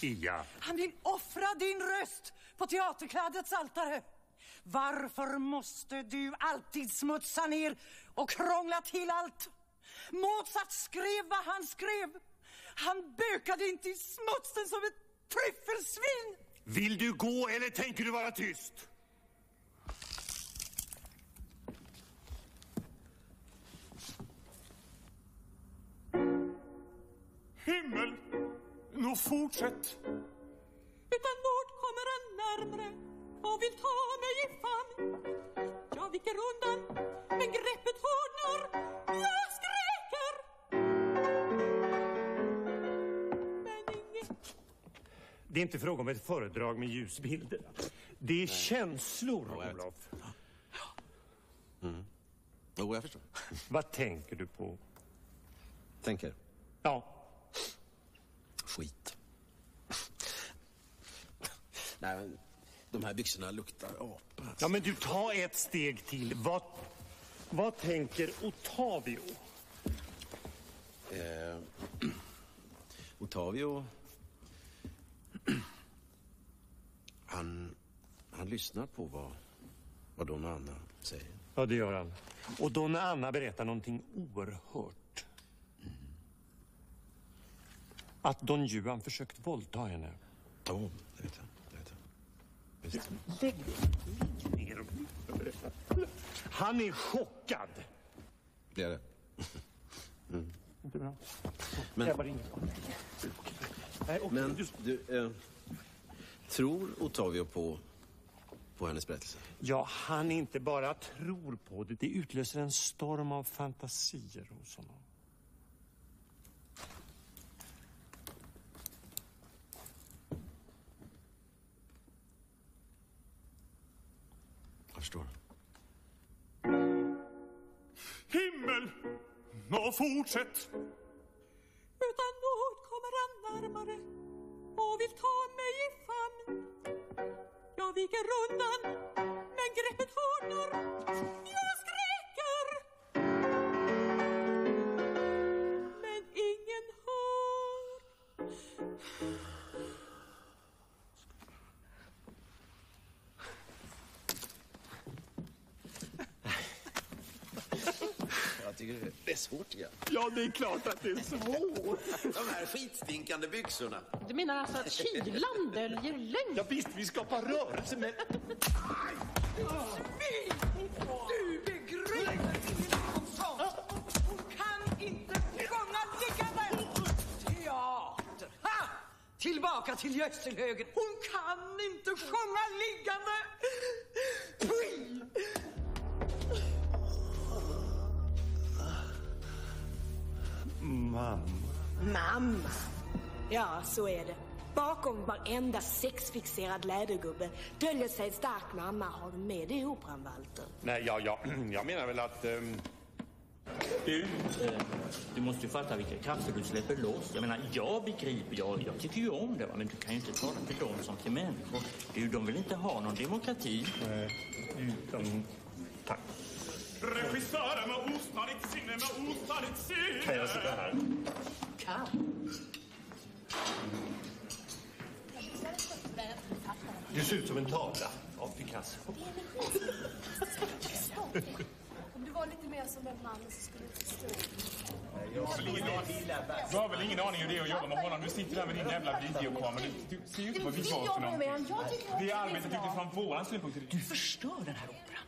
Ia. Han vill offra din röst på teaterklädets altare. Varför måste du alltid smutsa ner och krångla till allt? Mozart skrev vad han skrev. Han bökade inte i smutsen som ett tryffelsvin. Vill du gå eller tänker du vara tyst? Himmel! Nå fortsätt. Utan nåd kommer han närmre och vill ta mig i famn. Jag viker undan, men greppet hårdnar. Det är inte fråga om ett föredrag med ljusbilder. Det är känslor, Olof. Mm. Jo, jag förstår. Vad tänker du på? Tänker? Ja. Skit. Nej, men de här byxorna luktar apa. Ja, men du, ta ett steg till. Vad, vad tänker Ottavio? Eh, Ottavio... Han, han lyssnar på vad, vad Donna Anna säger. Ja, det gör han. Och Donna Anna berättar någonting oerhört. Att Don Juan försökt våldta henne. Ja, det vet jag. Det vet jag. Visst. Lägg ner. Han är chockad. Det är det. Mm. Inte bra. Men- Jag bara ringer. Men du, eh, tror Ottavio på, på hennes berättelse? Ja, han inte bara tror på det, det utlöser en storm av fantasier hos honom. Jag förstår. Himmel! Nå fortsätt. Utan nåd kommer han närmare och vill ta mig i famn. Viker undan, men greppet hårdnar. Är svårt jag. Ja, det är klart att det är svårt. De här skitstinkande byxorna. Du menar alltså att kylan döljer lögn? Ja, visst, vi skapar rörelse, men... Du begriper Johansson! Hon kan inte sjunga liggande! Teater! Ha! Tillbaka till gödselhögen. Hon kan inte sjunga liggande! Pui! Mamma. Mamma. Ja, så är det. Bakom varenda sexfixerad lädergubbe döljer sig en stark mamma. Har du med det i operan, Walter? Nej, ja, ja, jag menar väl att... ehm, Du, eh, du måste ju fatta vilka krafter du släpper loss. Jag menar, jag begriper, jag, jag tycker ju om det, va? men du kan ju inte tala till dem som till människor. Du, de vill inte ha någon demokrati. Utan... Tack. Regissören med ostadigt sinne, med ostadigt sinne. Kan jag sitta här? Kan. Du ser ut som en tavla av Picasso. Om du var lite mer som den mannen så skulle du förstå. Du har väl ingen aning- hur det är att jobba med honom? Du sitter där med din jävla videokamera. Du, du ser ju inte vad vi jag för någonting. är arbetet utifrån våra synpunkter. Du förstör den här operan.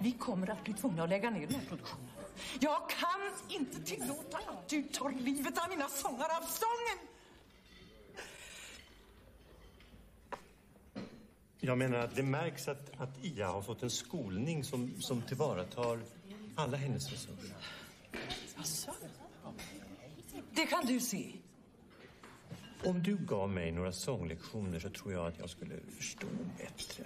Vi kommer att bli tvungna att lägga ner den här produktionen. Jag kan inte tillåta att du tar livet av mina sångare av sången. Jag menar att det märks att, att Ia har fått en skolning som, som tillvaratar alla hennes resurser. Jaså? Det kan du se. Om du gav mig några sånglektioner så tror jag att jag skulle förstå bättre.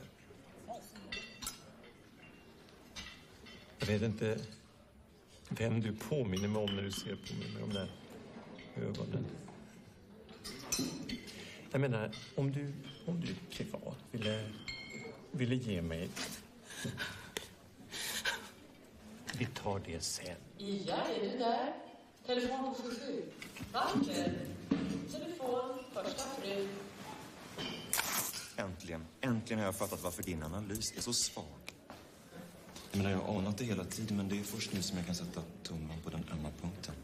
Jag vet inte vem du påminner mig om när du ser på mig med de där ögonen. Jag menar, om du, om du privat ville, ville ge mig... Vi tar det sen. Ia, är du där? Telefon 77. Walter. Telefon första fru. Äntligen. Äntligen har jag fattat varför din analys är så svag. Jag menar, jag har anat det hela tiden, men det är först nu som jag kan sätta tummen på den ömma punkten.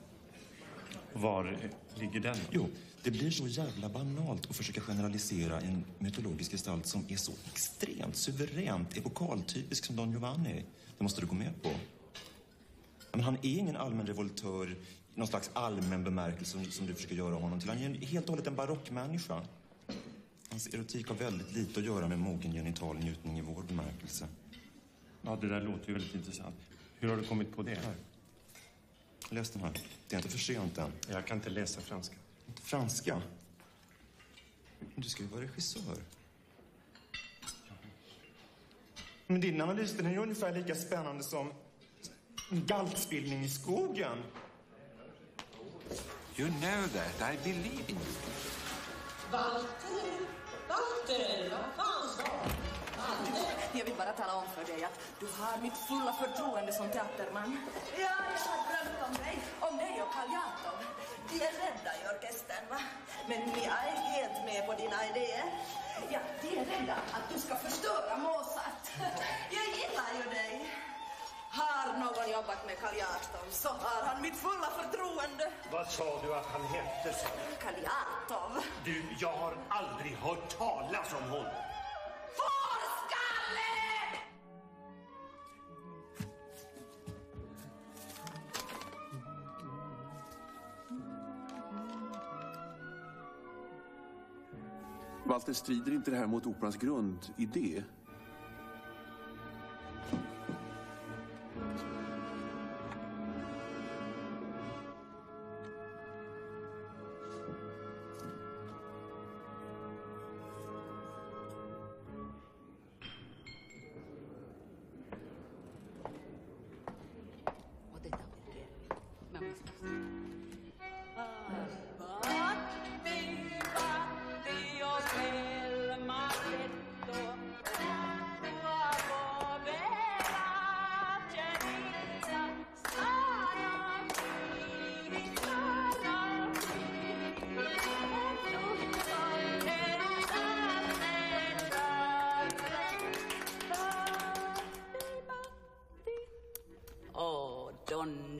Var ligger den? Jo, det blir så jävla banalt att försöka generalisera en mytologisk gestalt som är så extremt suveränt epokaltypisk som Don Giovanni. Det måste du gå med på. Men han är ingen allmän revoltör i någon slags allmän bemärkelse som, som du försöker göra honom till. Han är helt och hållet en barockmänniska. Hans erotik har väldigt lite att göra med mogen genital njutning i vår bemärkelse. Ja, det där låter ju väldigt intressant. Hur har du kommit på det? Läs den här. Det är inte för sent än. Jag kan inte läsa franska. Inte franska? Du ska ju vara regissör. Men din analys den är ju ungefär lika spännande som galtspillning i skogen. You know that. I believe in you. Walter! Walter! Vad fan sa! Jag vill bara tala om för dig att du har mitt fulla förtroende som teaterman. Ja, jag har drömt om dig, om dig och Karl Jakob. Vi är rädda i orkestern, va? Men jag är helt med på dina idéer. Ja, vi är rädda att du ska förstöra Mozart. Jag gillar ju dig. Har någon jobbat med Karl Jakob så har han mitt fulla förtroende. Vad sa du att han hette? Karl Jakob. Du, jag har aldrig hört talas om honom. Walter, strider inte det här mot operans grundidé?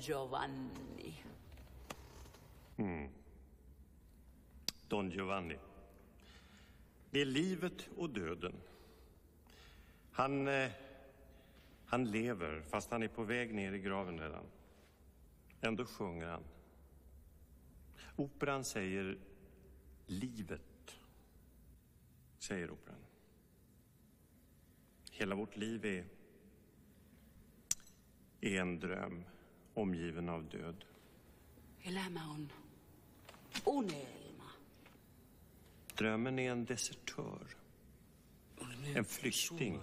Giovanni. Mm. Don Giovanni. Det är livet och döden. Han, eh, han lever, fast han är på väg ner i graven redan. Ändå sjunger han. Operan säger livet, säger operan. Hela vårt liv är, är en dröm omgiven av död. Elämä on unelma. Drömmen är en desertör. En flykting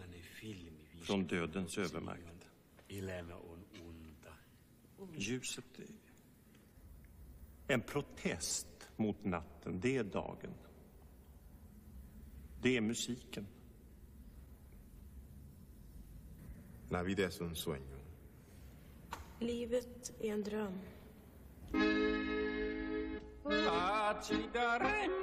från dödens övermakt. Ljuset är en protest mot natten. Det är dagen. Det är musiken. La vida es un sueño. Livet är en dröm. Facidarem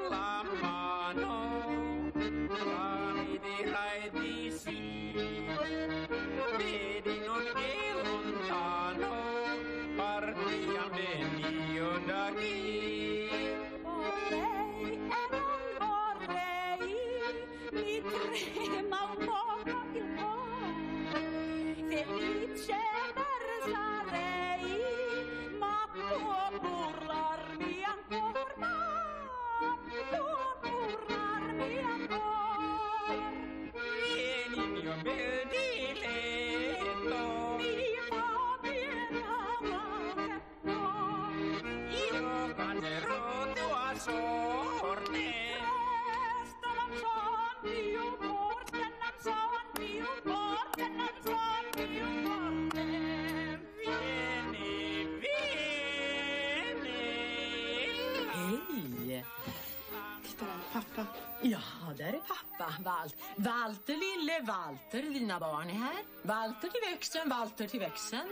pappa. Ja, där är pappa. Val Walter, lille Walter, dina barn är här. Walter till växeln, Walter till växeln.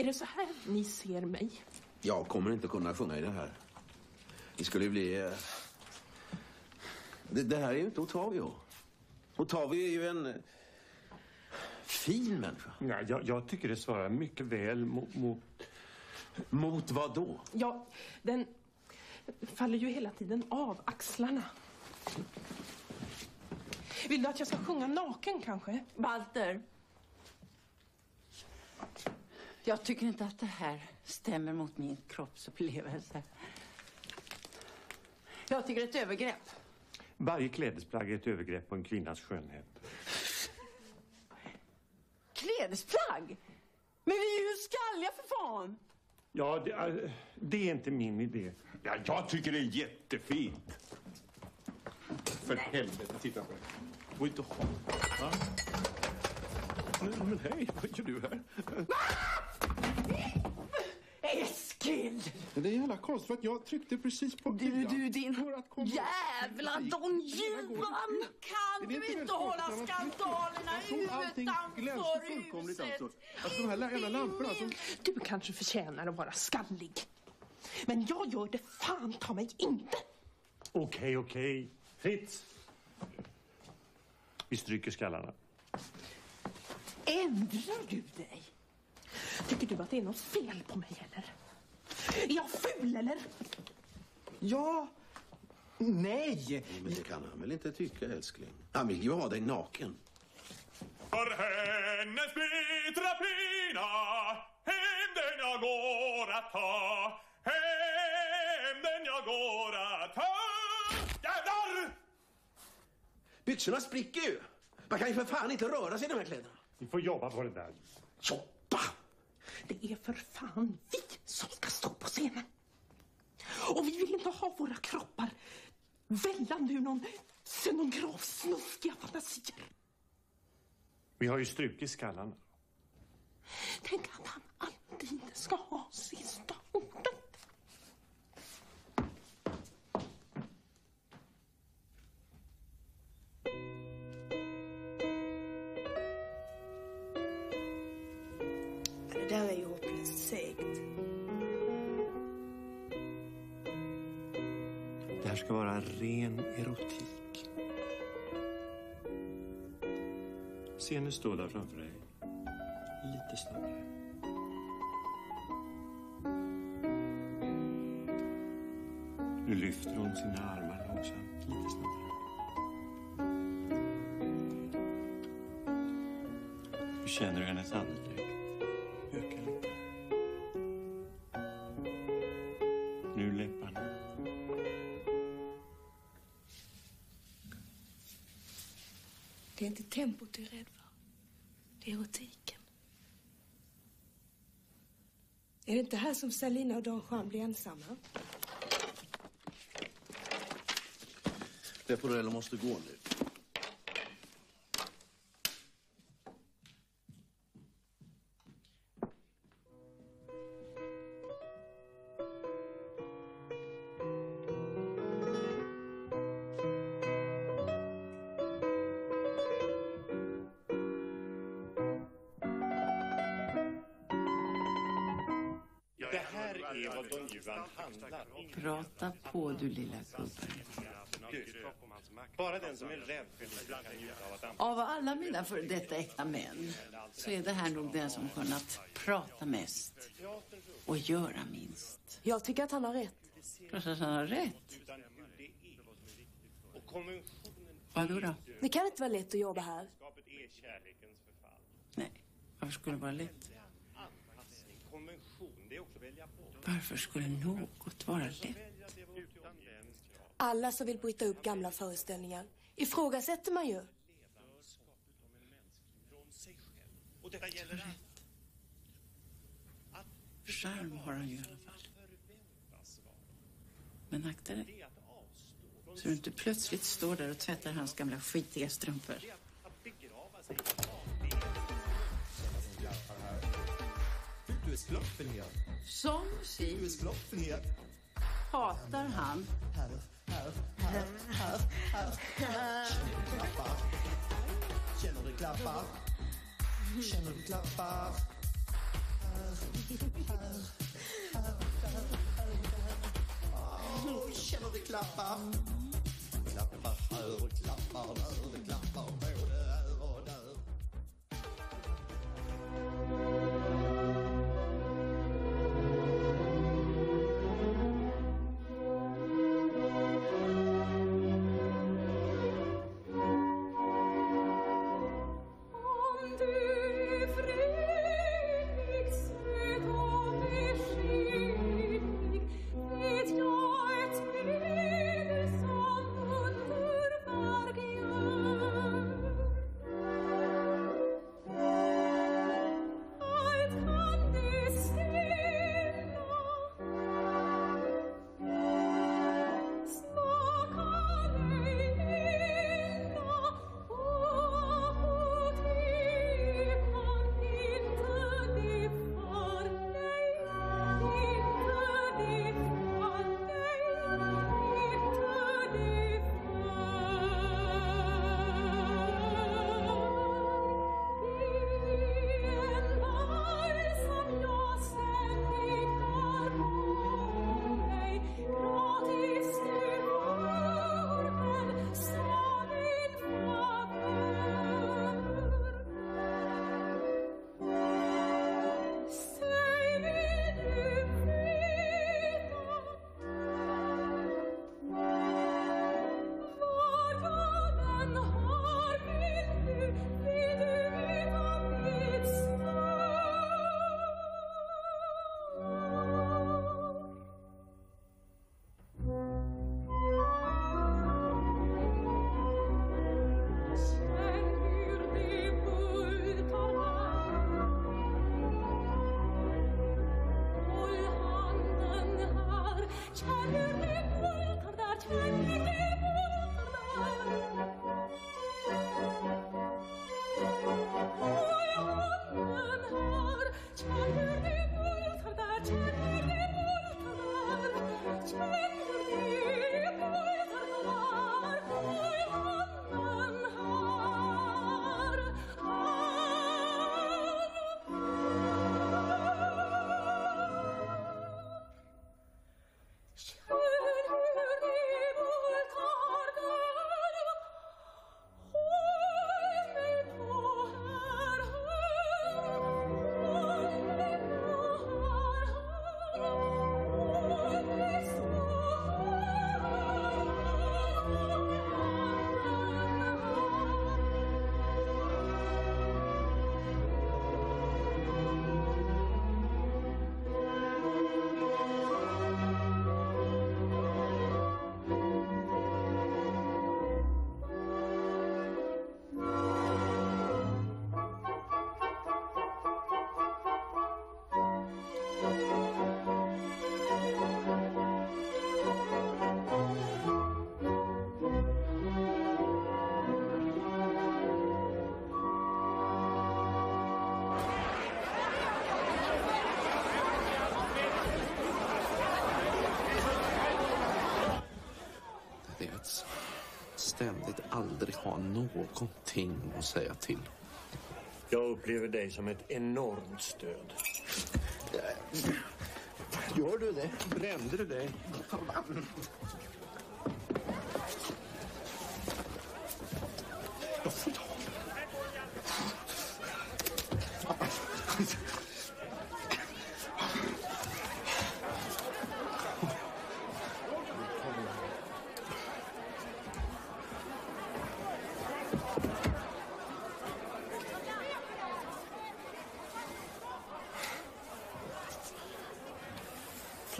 Är det så här ni ser mig? Jag kommer inte kunna sjunga i det här. Det skulle ju bli... eh, Det, det här är ju inte Ottavio. Ottavio är ju en eh, fin människa. Ja, jag, jag tycker det svarar mycket väl mot... Mot, mot vad då? Ja, den faller ju hela tiden av axlarna. Vill du att jag ska sjunga naken kanske? Walter. Jag tycker inte att det här stämmer mot min kroppsupplevelse. Jag tycker det är ett övergrepp. Varje klädesplagg är ett övergrepp på en kvinnas skönhet. Klädesplagg? Men vi är ju skalliga för fan! Ja, det, är- det är inte min idé. Ja, jag tycker det är jättefint. För helvete, titta på det. Går inte att ha. Men, men hej, vad gör du här? Eskil! Det är jävla konstigt för att jag tryckte precis på Du, du din jävla Don Juan! Kan du inte hålla skandalerna utanför huset? alltså. Alltså de här jävla lamporna som... Du kanske förtjänar att vara skallig. Men jag gör det fan ta mig inte. Okej, okej. Fritz! Vi stryker skallarna. Ändrar du dig? Tycker du att det är något fel på mig eller? Är jag ful eller? Ja. Nej. Men det kan han väl inte tycka, älskling? Han vill ju ha dig naken. För hennes bittra pina Hem den jag går att ta Hem den jag går att ta Jävlar! Byxorna spricker ju. Man kan ju för fan inte röra sig i de här kläderna. Vi får jobba på det där. Det är för fan vi som ska stå på scenen. Och vi vill inte ha våra kroppar vällande ur någon scenografs snuskiga fantasier. Vi har ju strukit skallarna. Tänk att han alltid ska ha sista ordet. Ska vara ren erotik. Se henne stå där framför dig. Lite snabbare. Nu lyfter hon sina armar långsamt, lite snabbare. Du känner hennes andetag inte tempot du är rädd för. Det är erotiken. Är det inte här som Salina och Don Juan blir ensamma? Leporello måste gå nu. Som är rädd för att Av alla mina före detta äkta män så är det här nog den som kunnat prata mest och göra minst. Jag tycker att han har rätt. Klart att han har rätt. Vadå då? Det kan inte vara lätt att jobba här. Nej, varför skulle det vara lätt? Varför skulle något vara lätt? Alla som vill bryta upp gamla föreställningar ifrågasätter man ju. Och detta gäller Charm har han ju i alla fall. Men akta dig. Så du inte plötsligt står där och tvättar hans gamla skitiga strumpor. Du är skloppenhet. Som musik Du är skloppenhet. hatar han. Här, här, här, här, här. Klappar. Känner du klappar? Ständigt aldrig ha någonting att säga till Jag upplever dig som ett enormt stöd. Gör du det? Brände du dig?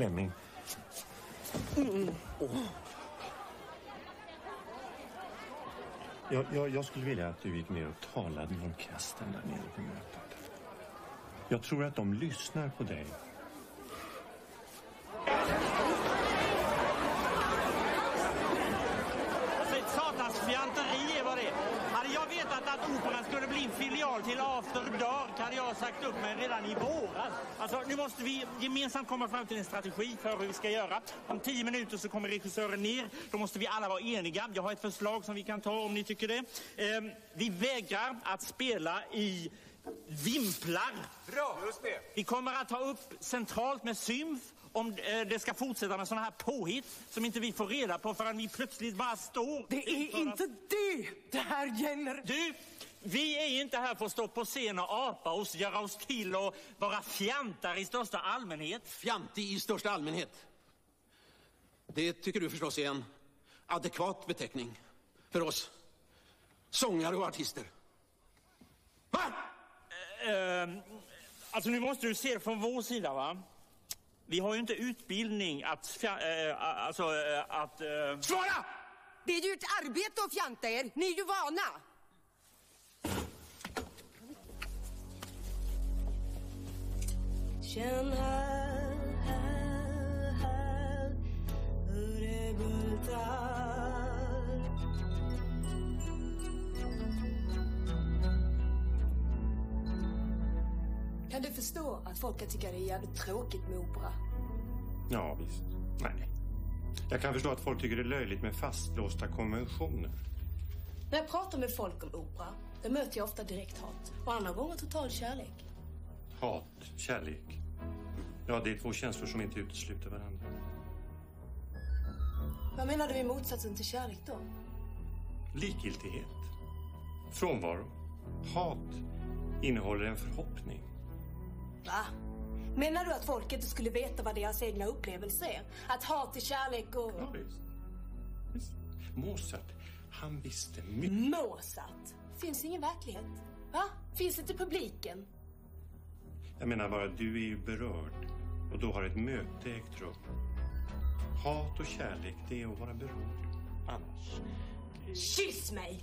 Flemming. Mm. Mm. Jag, jag, jag skulle vilja att du gick ner och talade med orkestern där nere på mötet. Jag tror att de lyssnar på dig. Alltså ett satans fjanteri är vad det är. Hade jag vetat att Operan skulle bli en filial till After Dark hade jag sagt upp mig redan i våras. Alltså nu måste vi gemensamt komma fram till en strategi för hur vi ska göra. Om tio minuter så kommer regissören ner. Då måste vi alla vara eniga. Jag har ett förslag som vi kan ta om ni tycker det. Ehm, vi vägrar att spela i vimplar. Bra! Just det. Vi kommer att ta upp centralt med symf om eh, det ska fortsätta med såna här påhitt som inte vi får reda på förrän vi plötsligt bara står. Det är inte det det här gäller. Du, vi är inte här för att stå på scen och apa oss, göra oss till och vara fjantar i största allmänhet. Fjantig i största allmänhet. Det tycker du förstås är en adekvat beteckning för oss sångare och artister. Eh, alltså nu måste du se det från vår sida va. Vi har ju inte utbildning att... Eh, alltså eh, att... Svara! Det är ju ett arbete att fjanta er. Ni är ju vana. Känn här, här, här hur det bultar Kan du förstå att folk kan tycka det är jävligt tråkigt med opera? Ja, visst. Nej. Jag kan förstå att folk tycker det är löjligt med fastlåsta konventioner. När jag pratar med folk om opera, då möter jag ofta direkt hat. Och andra gånger total kärlek. Hat, kärlek. Ja, det är två känslor som inte utesluter varandra. Vad menar du med motsatsen till kärlek då? Likgiltighet. Frånvaro. Hat innehåller en förhoppning. Va? Menar du att folk inte skulle veta vad deras egna upplevelser är? Att hat är kärlek och... Ja, visst. visst. Mozart, han visste mycket. Mozart? Finns ingen verklighet? Va? Finns inte publiken? Jag menar bara, du är ju berörd. Och då har ett möte ägt rum. Hat och kärlek, det är att vara berörd. Annars... Kyss mig!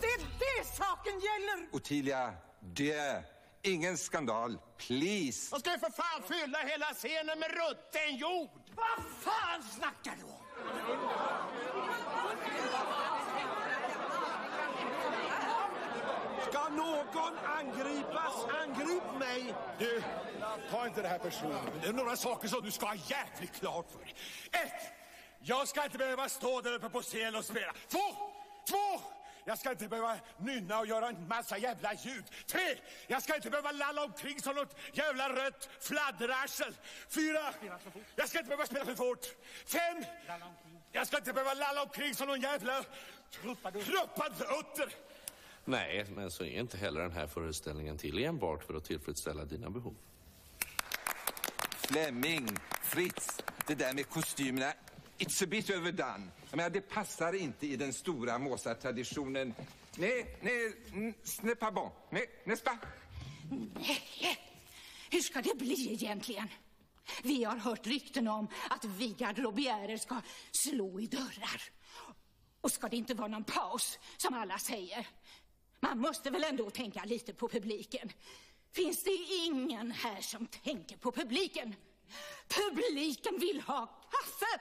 Det är det saken gäller! Ottilia, det. Ingen skandal. Please. De ska ju för fan fylla hela scenen med rutten jord! Vad fan snackar du om? Ska någon angripas, angrip mig! Du, ta inte det här personligt. Det är några saker som du ska ha jävligt klart för dig. Ett, jag ska inte behöva stå där uppe på scen och spela. Två, två, jag ska inte behöva nynna och göra en massa jävla ljud. Tre, jag ska inte behöva lalla omkring som något jävla rött fladderarsel. Fyra, jag ska inte behöva spela för fort. Fem, jag ska inte behöva lalla omkring som någon jävla truppadutter. Nej, men så är inte heller den här föreställningen till enbart för att tillfredsställa dina behov. Flemming, Fritz, det där med kostymerna, it's a bit overdone. Jag menar, det passar inte i den stora Mozart-traditionen. Nej, nej, n'est pas bon. Nej, n'est-ce pas? Nej, hur ska det bli egentligen? Vi har hört rykten om att vi garderobiärer ska slå i dörrar. Och ska det inte vara någon paus, som alla säger? Man måste väl ändå tänka lite på publiken. Finns det ingen här som tänker på publiken? Publiken vill ha kaffe!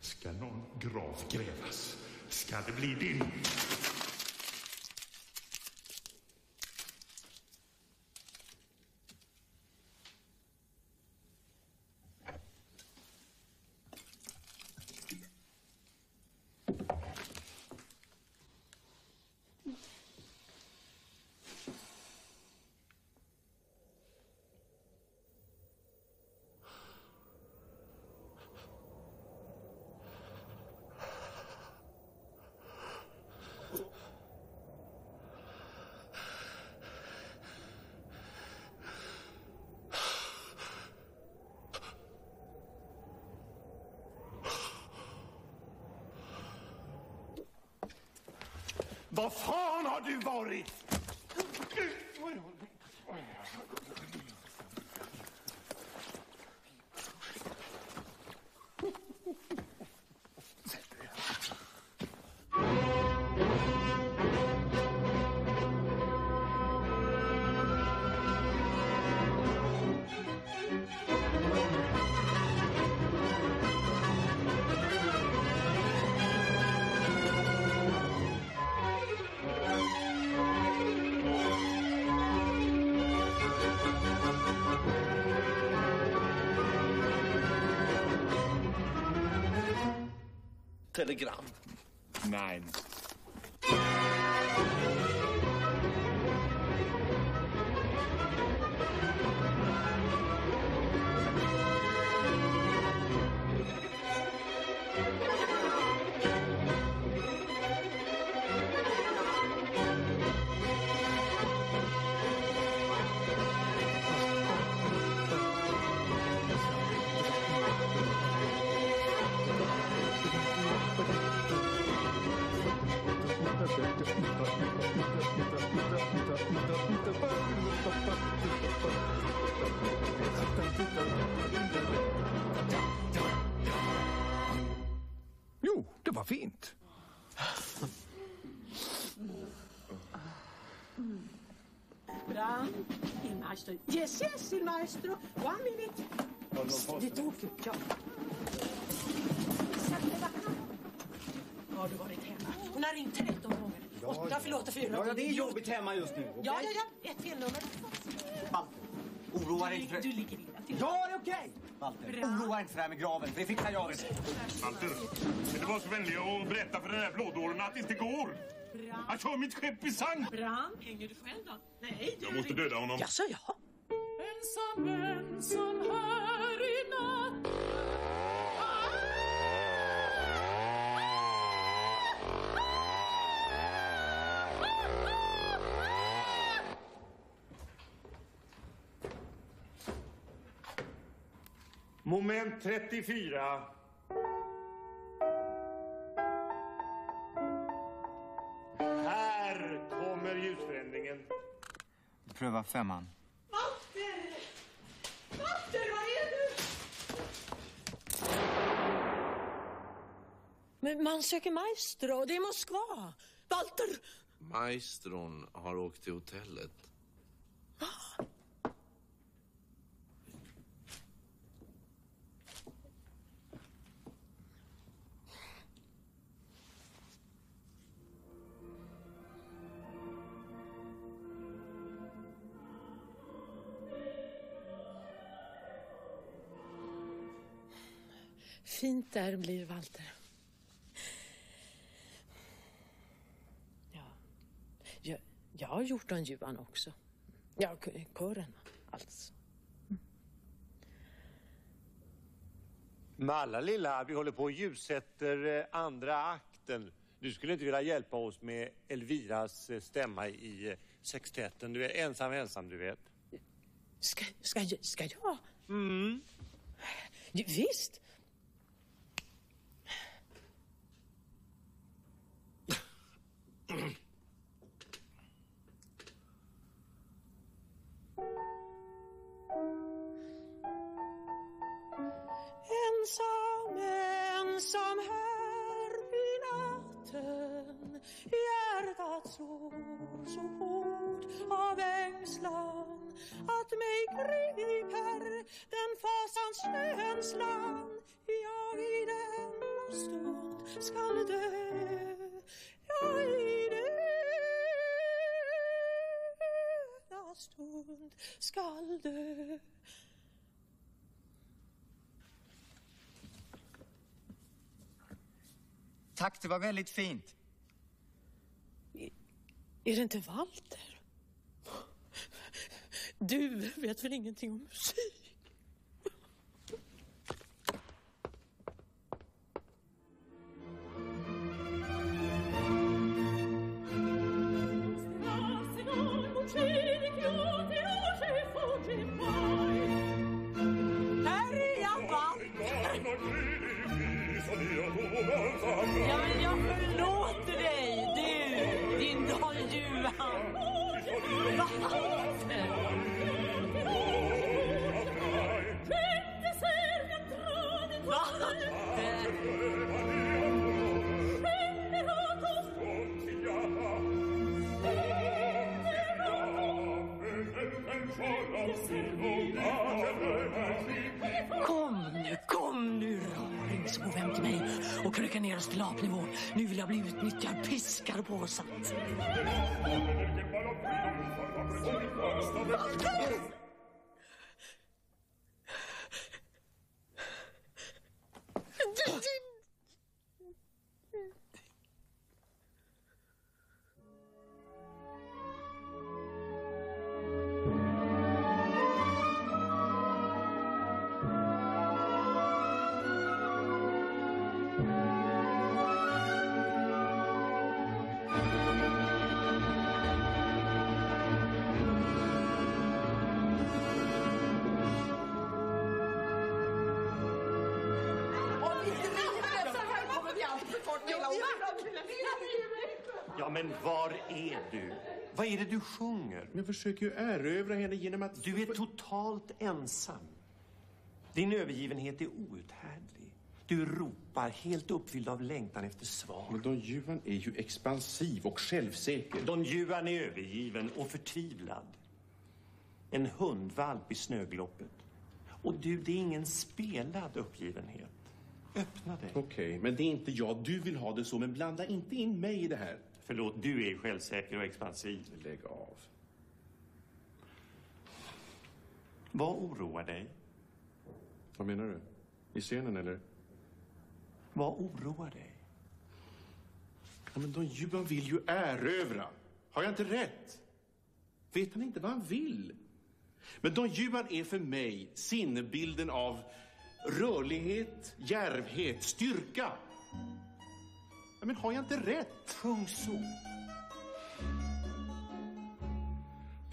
Ska någon grav grävas? Ska det bli din? Var fan har du varit? Bra. Il maestro. Yes, yes, il maestro. One minute. Det tog ja. Har du varit hemma? Hon har ringt 13 gånger. Åtta förlåter fyra. Ja, ja, det är jobbigt hemma just nu. okej? Ja, ja, ja. Ett felnummer. Oroa dig inte för Du ligger illa till. Ja, det är okej! Walter, Bra. oroa dig inte för det här med graven, det fixar jag. Walter, vill du vara så vänlig och berätta för den där blådåren att det inte går? Han kör mitt skepp i sank! Bram, hänger du själv då? Nej, du Jag måste döda honom. Jaså, ja. Ensam, ensam här i natt Moment 34. Pröva femman. Walter! Walter, var är du? Men man söker maestro. Det är Moskva. Walter! Maestron har åkt till hotellet. Fint där blir Walter. Ja. Jag, jag har gjort en Johan också. Ja, kören alltså. Malla lilla, vi håller på och ljussätter eh, andra akten. Du skulle inte vilja hjälpa oss med Elviras eh, stämma i eh, sextetten. Du är ensam ensam, du vet. Ska, ska, jag- ska jag? Mm. Visst. Skall dö Jag i denna stund skall dö Tack, det var väldigt fint. Är det inte Walter? Du vet väl ingenting om musik? Ja, men jag förlåter dig, du, din Don Juan. Hem till mig och kröka ner oss till apnivå. Nu vill jag bli utnyttjad, piskad och påsatt. Du sjunger? Men jag försöker ju erövra henne genom att... Du är totalt ensam. Din övergivenhet är outhärdlig. Du ropar helt uppfylld av längtan efter svar. Men Don Juan är ju expansiv och självsäker. Don Juan är övergiven och förtvivlad. En hundvalp i snögloppet. Och du, det är ingen spelad uppgivenhet. Öppna dig. Okej, men det är inte jag. Du vill ha det så, men blanda inte in mig i det här. Förlåt, du är självsäker och expansiv. Lägg av. Vad oroar dig? Vad menar du? I scenen, eller? Vad oroar dig? Ja, men Don vill ju erövra. Har jag inte rätt? Vet han inte vad han vill? Men Don Juan är för mig sinnebilden av rörlighet, djärvhet, styrka. Men har jag inte rätt? Sjung så.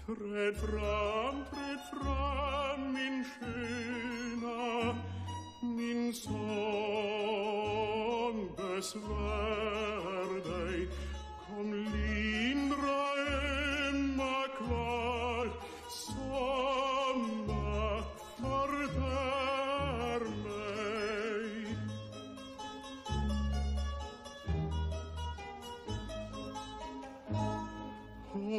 Träd fram, träd fram min sköna Min sång besvär dig Kom lindra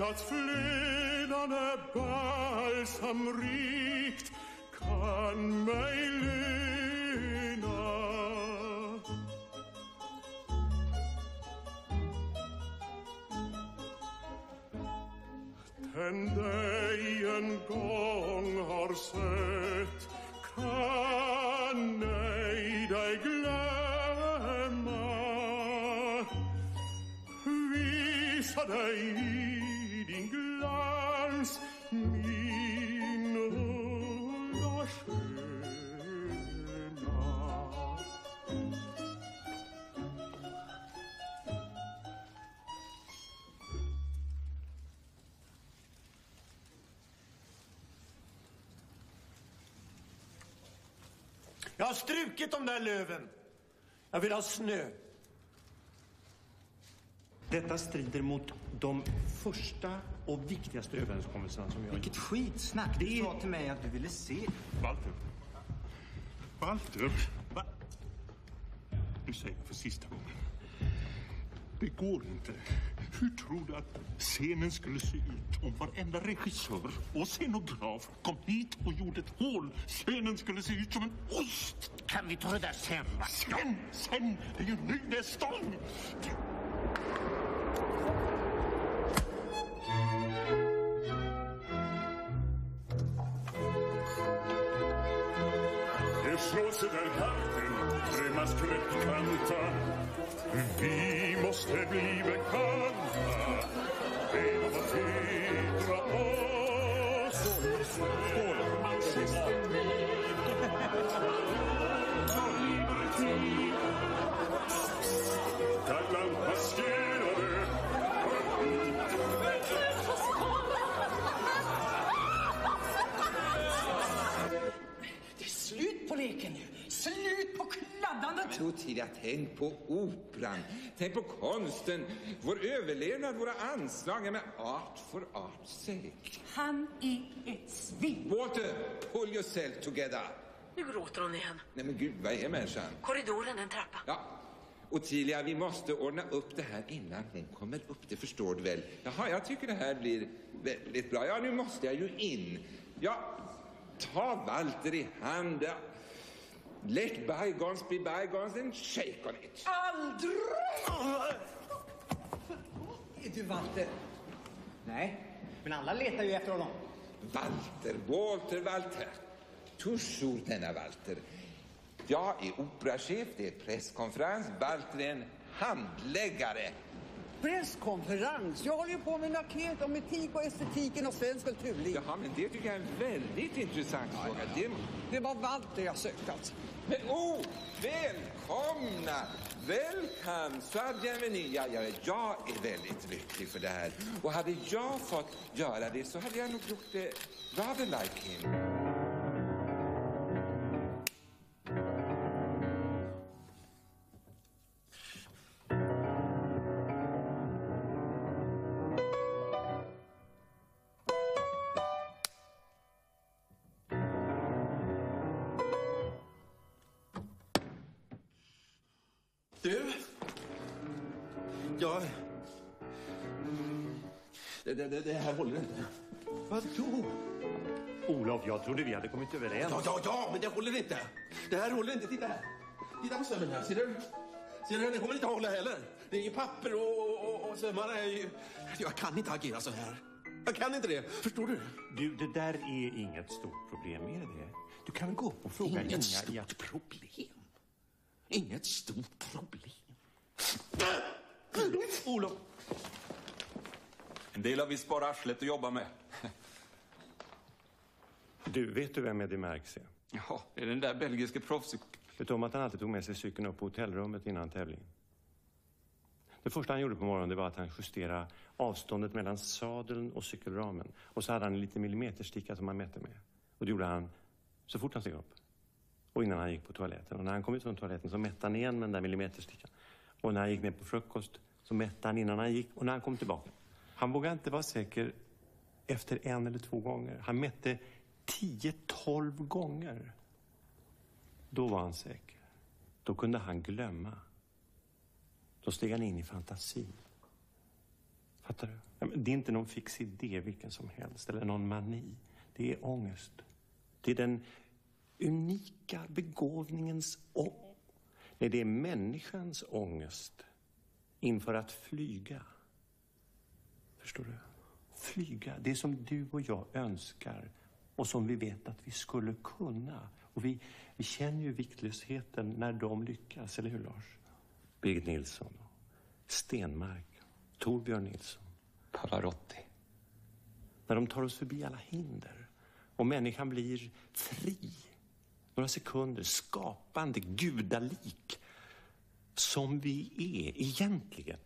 Alta's flin an e balsam rin Jag har strukit de där löven. Jag vill ha snö. Detta strider mot de första och viktigaste överenskommelserna som jag har Vilket skitsnack. Du sa till mig att du ville se. Walter. Walter. Va? Nu säger jag för sista gången. Det går inte. Hur tror du att scenen skulle se ut om varenda regissör och scenograf kom hit och gjorde ett hål? Scenen skulle se ut som en ost. Kan vi ta det där sen? va? Sen, sen, det är ju nu det är storm. På kladdandet. Ottilia, tänk på operan. Tänk på konsten. Vår överlevnad, våra anslag. Men art for art's sake. Han är ett svin. Walter, pull yourself together. Nu gråter hon igen. Nej men gud, vad är människan? Korridoren, en trappa. Ja. Ottilia, vi måste ordna upp det här innan hon kommer upp. Det förstår du väl? Jaha, jag tycker det här blir väldigt bra. Ja, nu måste jag ju in. Ja, ta Walter i hand. Let bygons be bygons and shake on it. Aldrig! Är du Walter? Nej, men alla letar ju efter honom. Walter, Walter, Walter. Toujours denna Walter. Jag är operachef, det är presskonferens. Walter är en handläggare. Presskonferens? Jag håller ju på med en raket om etik och estetiken och svensk kulturliv. Jaha, men det tycker jag är en väldigt intressant fråga. Det... Det var Walter jag sökte alltså. Men oh, välkomna! Welcome! Så bienvenue. Ja, ja, jag är väldigt lycklig för det här. Och hade jag fått göra det så hade jag nog gjort det rather like him. Jag trodde vi hade kommit överens. Ja, ja, ja, men det håller inte. Det här håller inte. Titta här. Titta på sömmen här. Ser du? Ser du? Den kommer inte att hålla heller. Det är ju papper och, och, och sömmarna är ju... Jag kan inte agera så här. Jag kan inte det. Förstår du? Du, det där är inget stort problem, är det det? Du kan väl gå upp och fråga Inget Inga stort att... problem. Inget stort problem. Olof! En del har visst bara arslet att jobba med. Du, vet du vem Eddie Merckx är? Ja, det är den där belgiske proffs... Vet du om att han alltid tog med sig cykeln upp på hotellrummet innan tävling? Det första han gjorde på morgonen det var att han justerade avståndet mellan sadeln och cykelramen. Och så hade han en liten millimetersticka som han mätte med. Och det gjorde han så fort han steg upp. Och innan han gick på toaletten. Och när han kom ut från toaletten så mätte han igen med den där millimeterstickan. Och när han gick ner på frukost så mätte han innan han gick och när han kom tillbaka. Han vågade inte vara säker efter en eller två gånger. Han mätte 10-12 gånger. Då var han säker. Då kunde han glömma. Då steg han in i fantasin. Fattar du? Det är inte någon fix idé vilken som helst, eller någon mani. Det är ångest. Det är den unika begåvningens ångest. Nej, det är människans ångest inför att flyga. Förstår du? Flyga, det som du och jag önskar och som vi vet att vi skulle kunna. Och vi, vi känner ju viktlösheten när de lyckas, eller hur Lars? Birgit Nilsson, Stenmark, Torbjörn Nilsson. Pavarotti. När de tar oss förbi alla hinder och människan blir fri. Några sekunder, skapande, gudalik. Som vi är egentligen.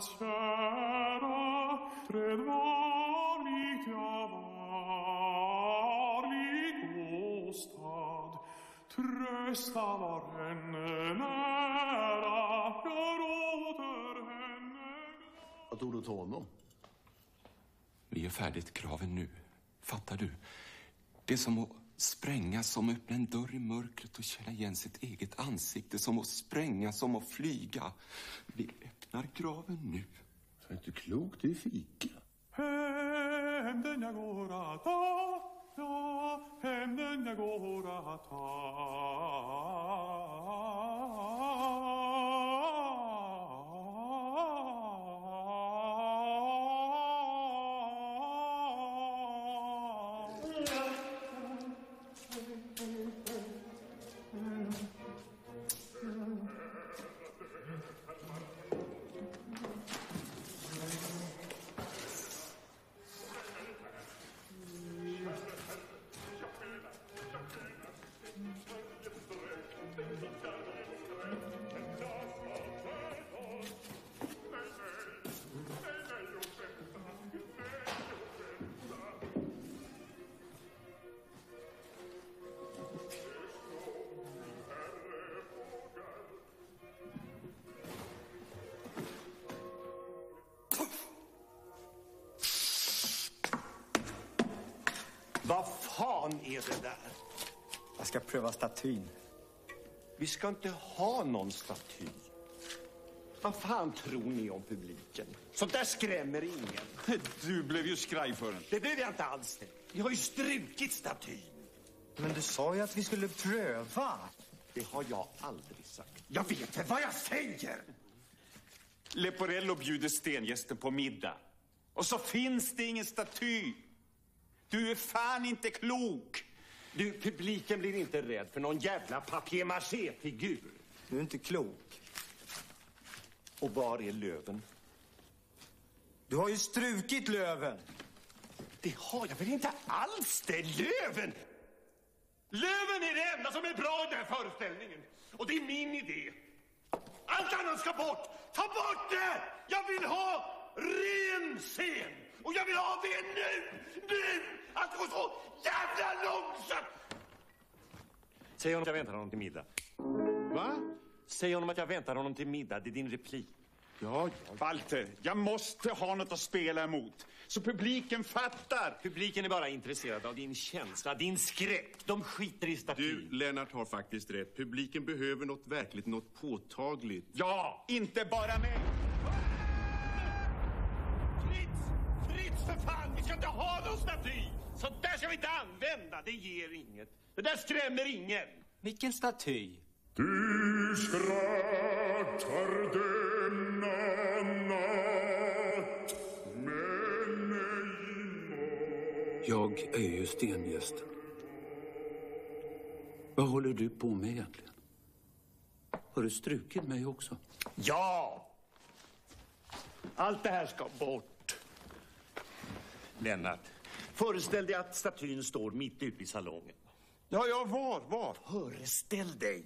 Hjärtas kära Träd jag varligt åstad Trösta var henne nära Gör åter henne Vad tog du till honom? Vi är färdigt graven nu. Fattar du? Det är som att spränga, som att öppna en dörr i mörkret och känna igen sitt eget ansikte. Som att spränga, som att flyga. Vi öppnar graven nu. är inte klok, det är fika. Hämnden jag går att ta Ja, hämnden jag går att ta fan är det där? Jag ska pröva statyn. Vi ska inte ha någon staty. Vad fan tror ni om publiken? Sånt där skrämmer ingen. Du blev ju skraj för den. Det blev jag inte alls det. Vi har ju strukit statyn. Men du sa ju att vi skulle pröva. Det har jag aldrig sagt. Jag vet väl vad jag säger! Leporello bjuder stengästen på middag. Och så finns det ingen staty. Du är fan inte klok. Du, publiken blir inte rädd för någon jävla papier-maché-figur. Du är inte klok. Och var är löven? Du har ju strukit löven. Det har jag väl inte alls det, löven! Löven är det enda som är bra i den här föreställningen. Och det är min idé. Allt annat ska bort! Ta bort det! Jag vill ha ren scen! Och jag vill ha det nu! Nu! Att går så jävla långsamt! Säg honom att jag väntar honom till middag. Va? Säg honom att jag väntar honom till middag. Det är din replik. Ja, ja. Walter, jag måste ha något att spela emot. Så publiken fattar. Publiken är bara intresserad av din känsla, din skräck. De skiter i statyn. Du, Lennart har faktiskt rätt. Publiken behöver något verkligt, något påtagligt. Ja, inte bara mig. Fritz! Fritz för fan! Vi ska inte ha någon staty! Sånt där ska vi inte använda. Det ger inget. Det där skrämmer ingen. Vilken staty? Du skrattar denna natt men ej Jag är ju stengästen. Vad håller du på med egentligen? Har du strukit mig också? Ja! Allt det här ska bort. Lennart, föreställ dig att statyn står mitt ute i salongen. Ja, ja, var, var? Föreställ dig.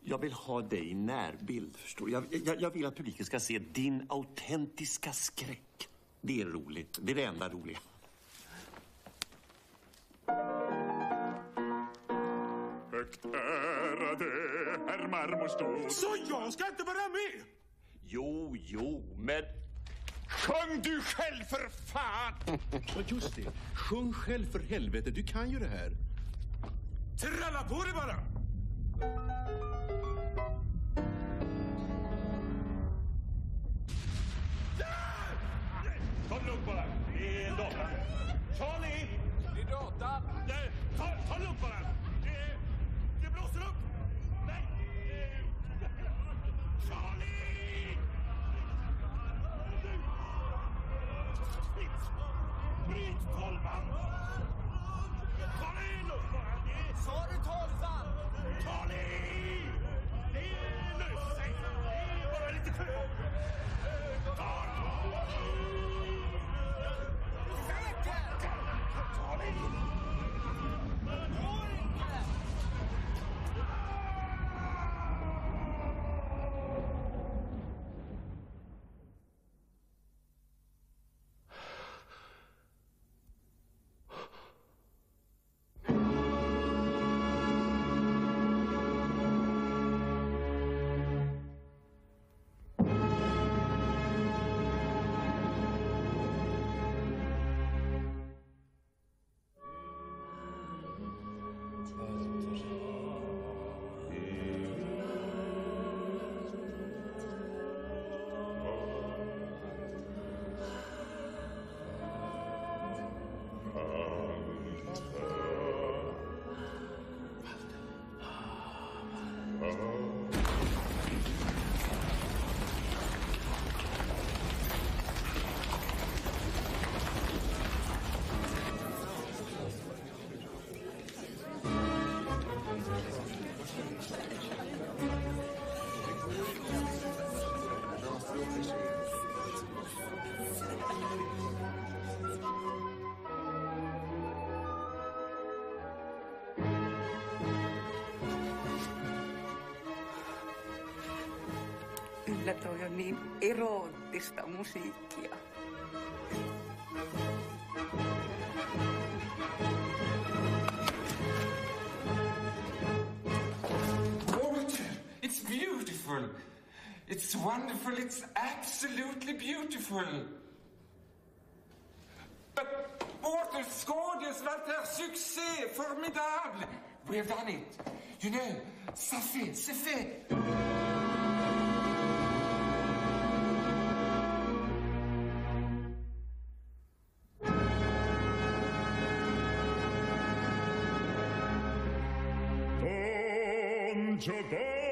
Jag vill ha dig i närbild, förstår du. jag, jag, jag vill att publiken ska se din autentiska skräck. Det är roligt. Det är det enda roliga. Högt ärade herr Marmorstol. Så jag ska inte vara med? Jo, jo, men... Sjung du själv för fan! Ja, just det. Sjung själv för helvete. Du kan ju det här. Tralla på det bara! Ta det lugnt bara. Det är data. Charlie! Det är data. Ta det lugnt bara. Toi on niin eroottista musiikkia. It's beautiful. It's wonderful. It's absolutely beautiful. But Walter Skådes, Walter, succès, formidable. We've done it. You know, ça fait, c'est fait. Don Giovanni,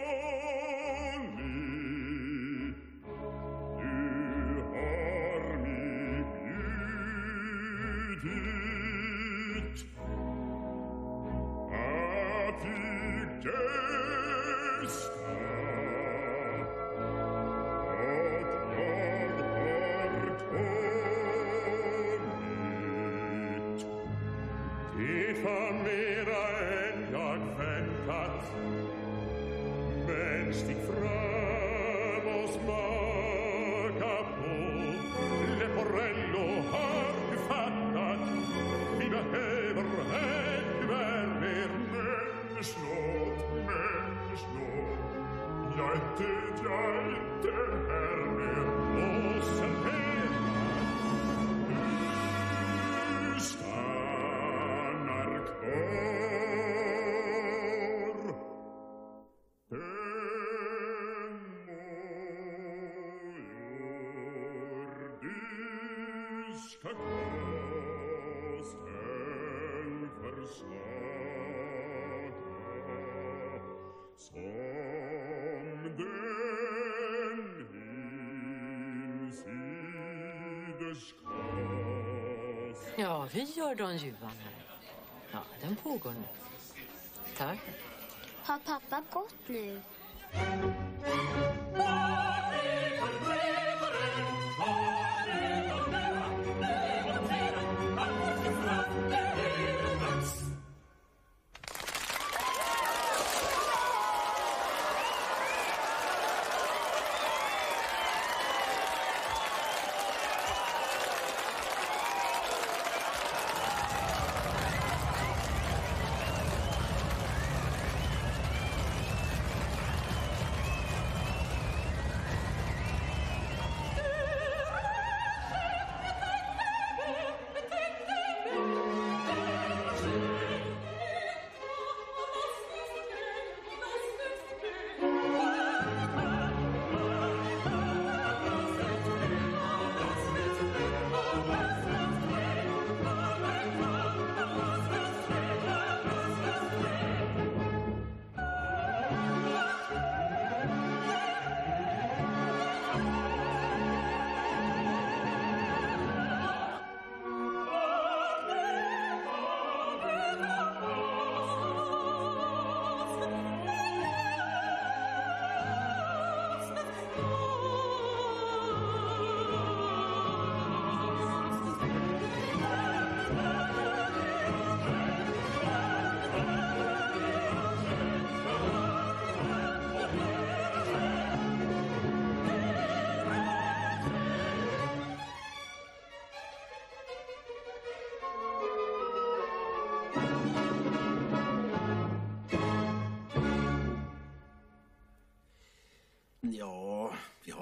Ja, hur gör Don Juan här? Ja, den pågår nu. Tack. Har pappa gått nu?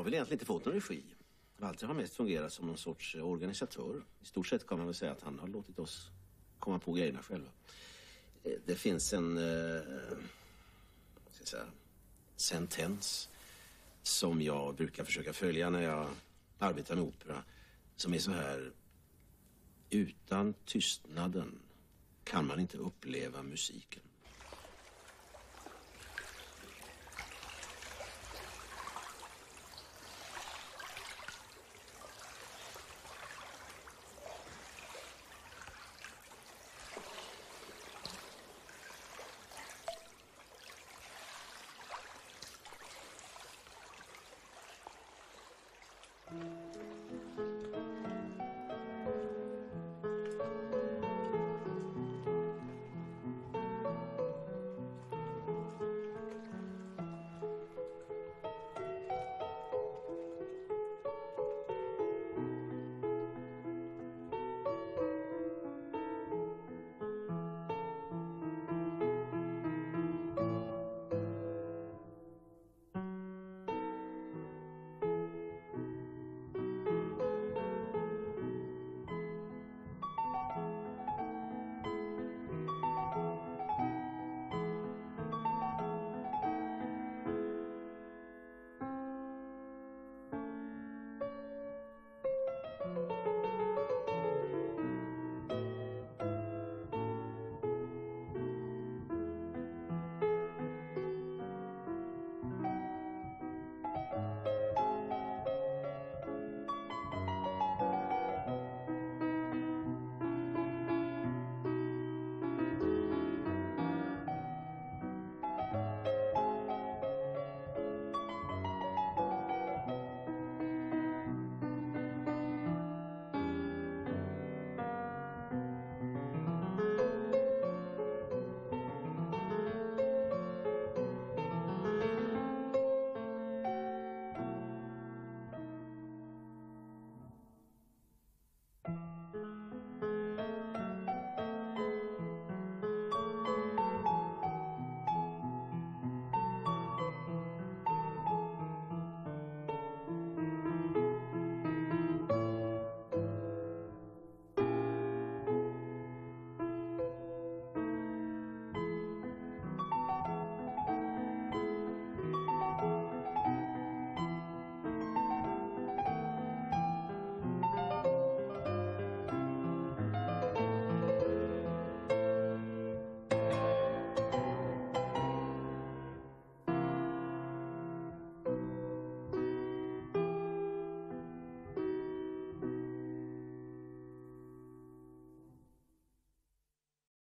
Har väl egentligen inte fått någon regi. Walter har mest fungerat som någon sorts eh, organisatör. I stort sett kan man väl säga att han har låtit oss komma på grejerna själva. Eh, det finns en eh, ska säga, sentens som jag brukar försöka följa när jag arbetar med opera. Som är så här. Utan tystnaden kan man inte uppleva musiken.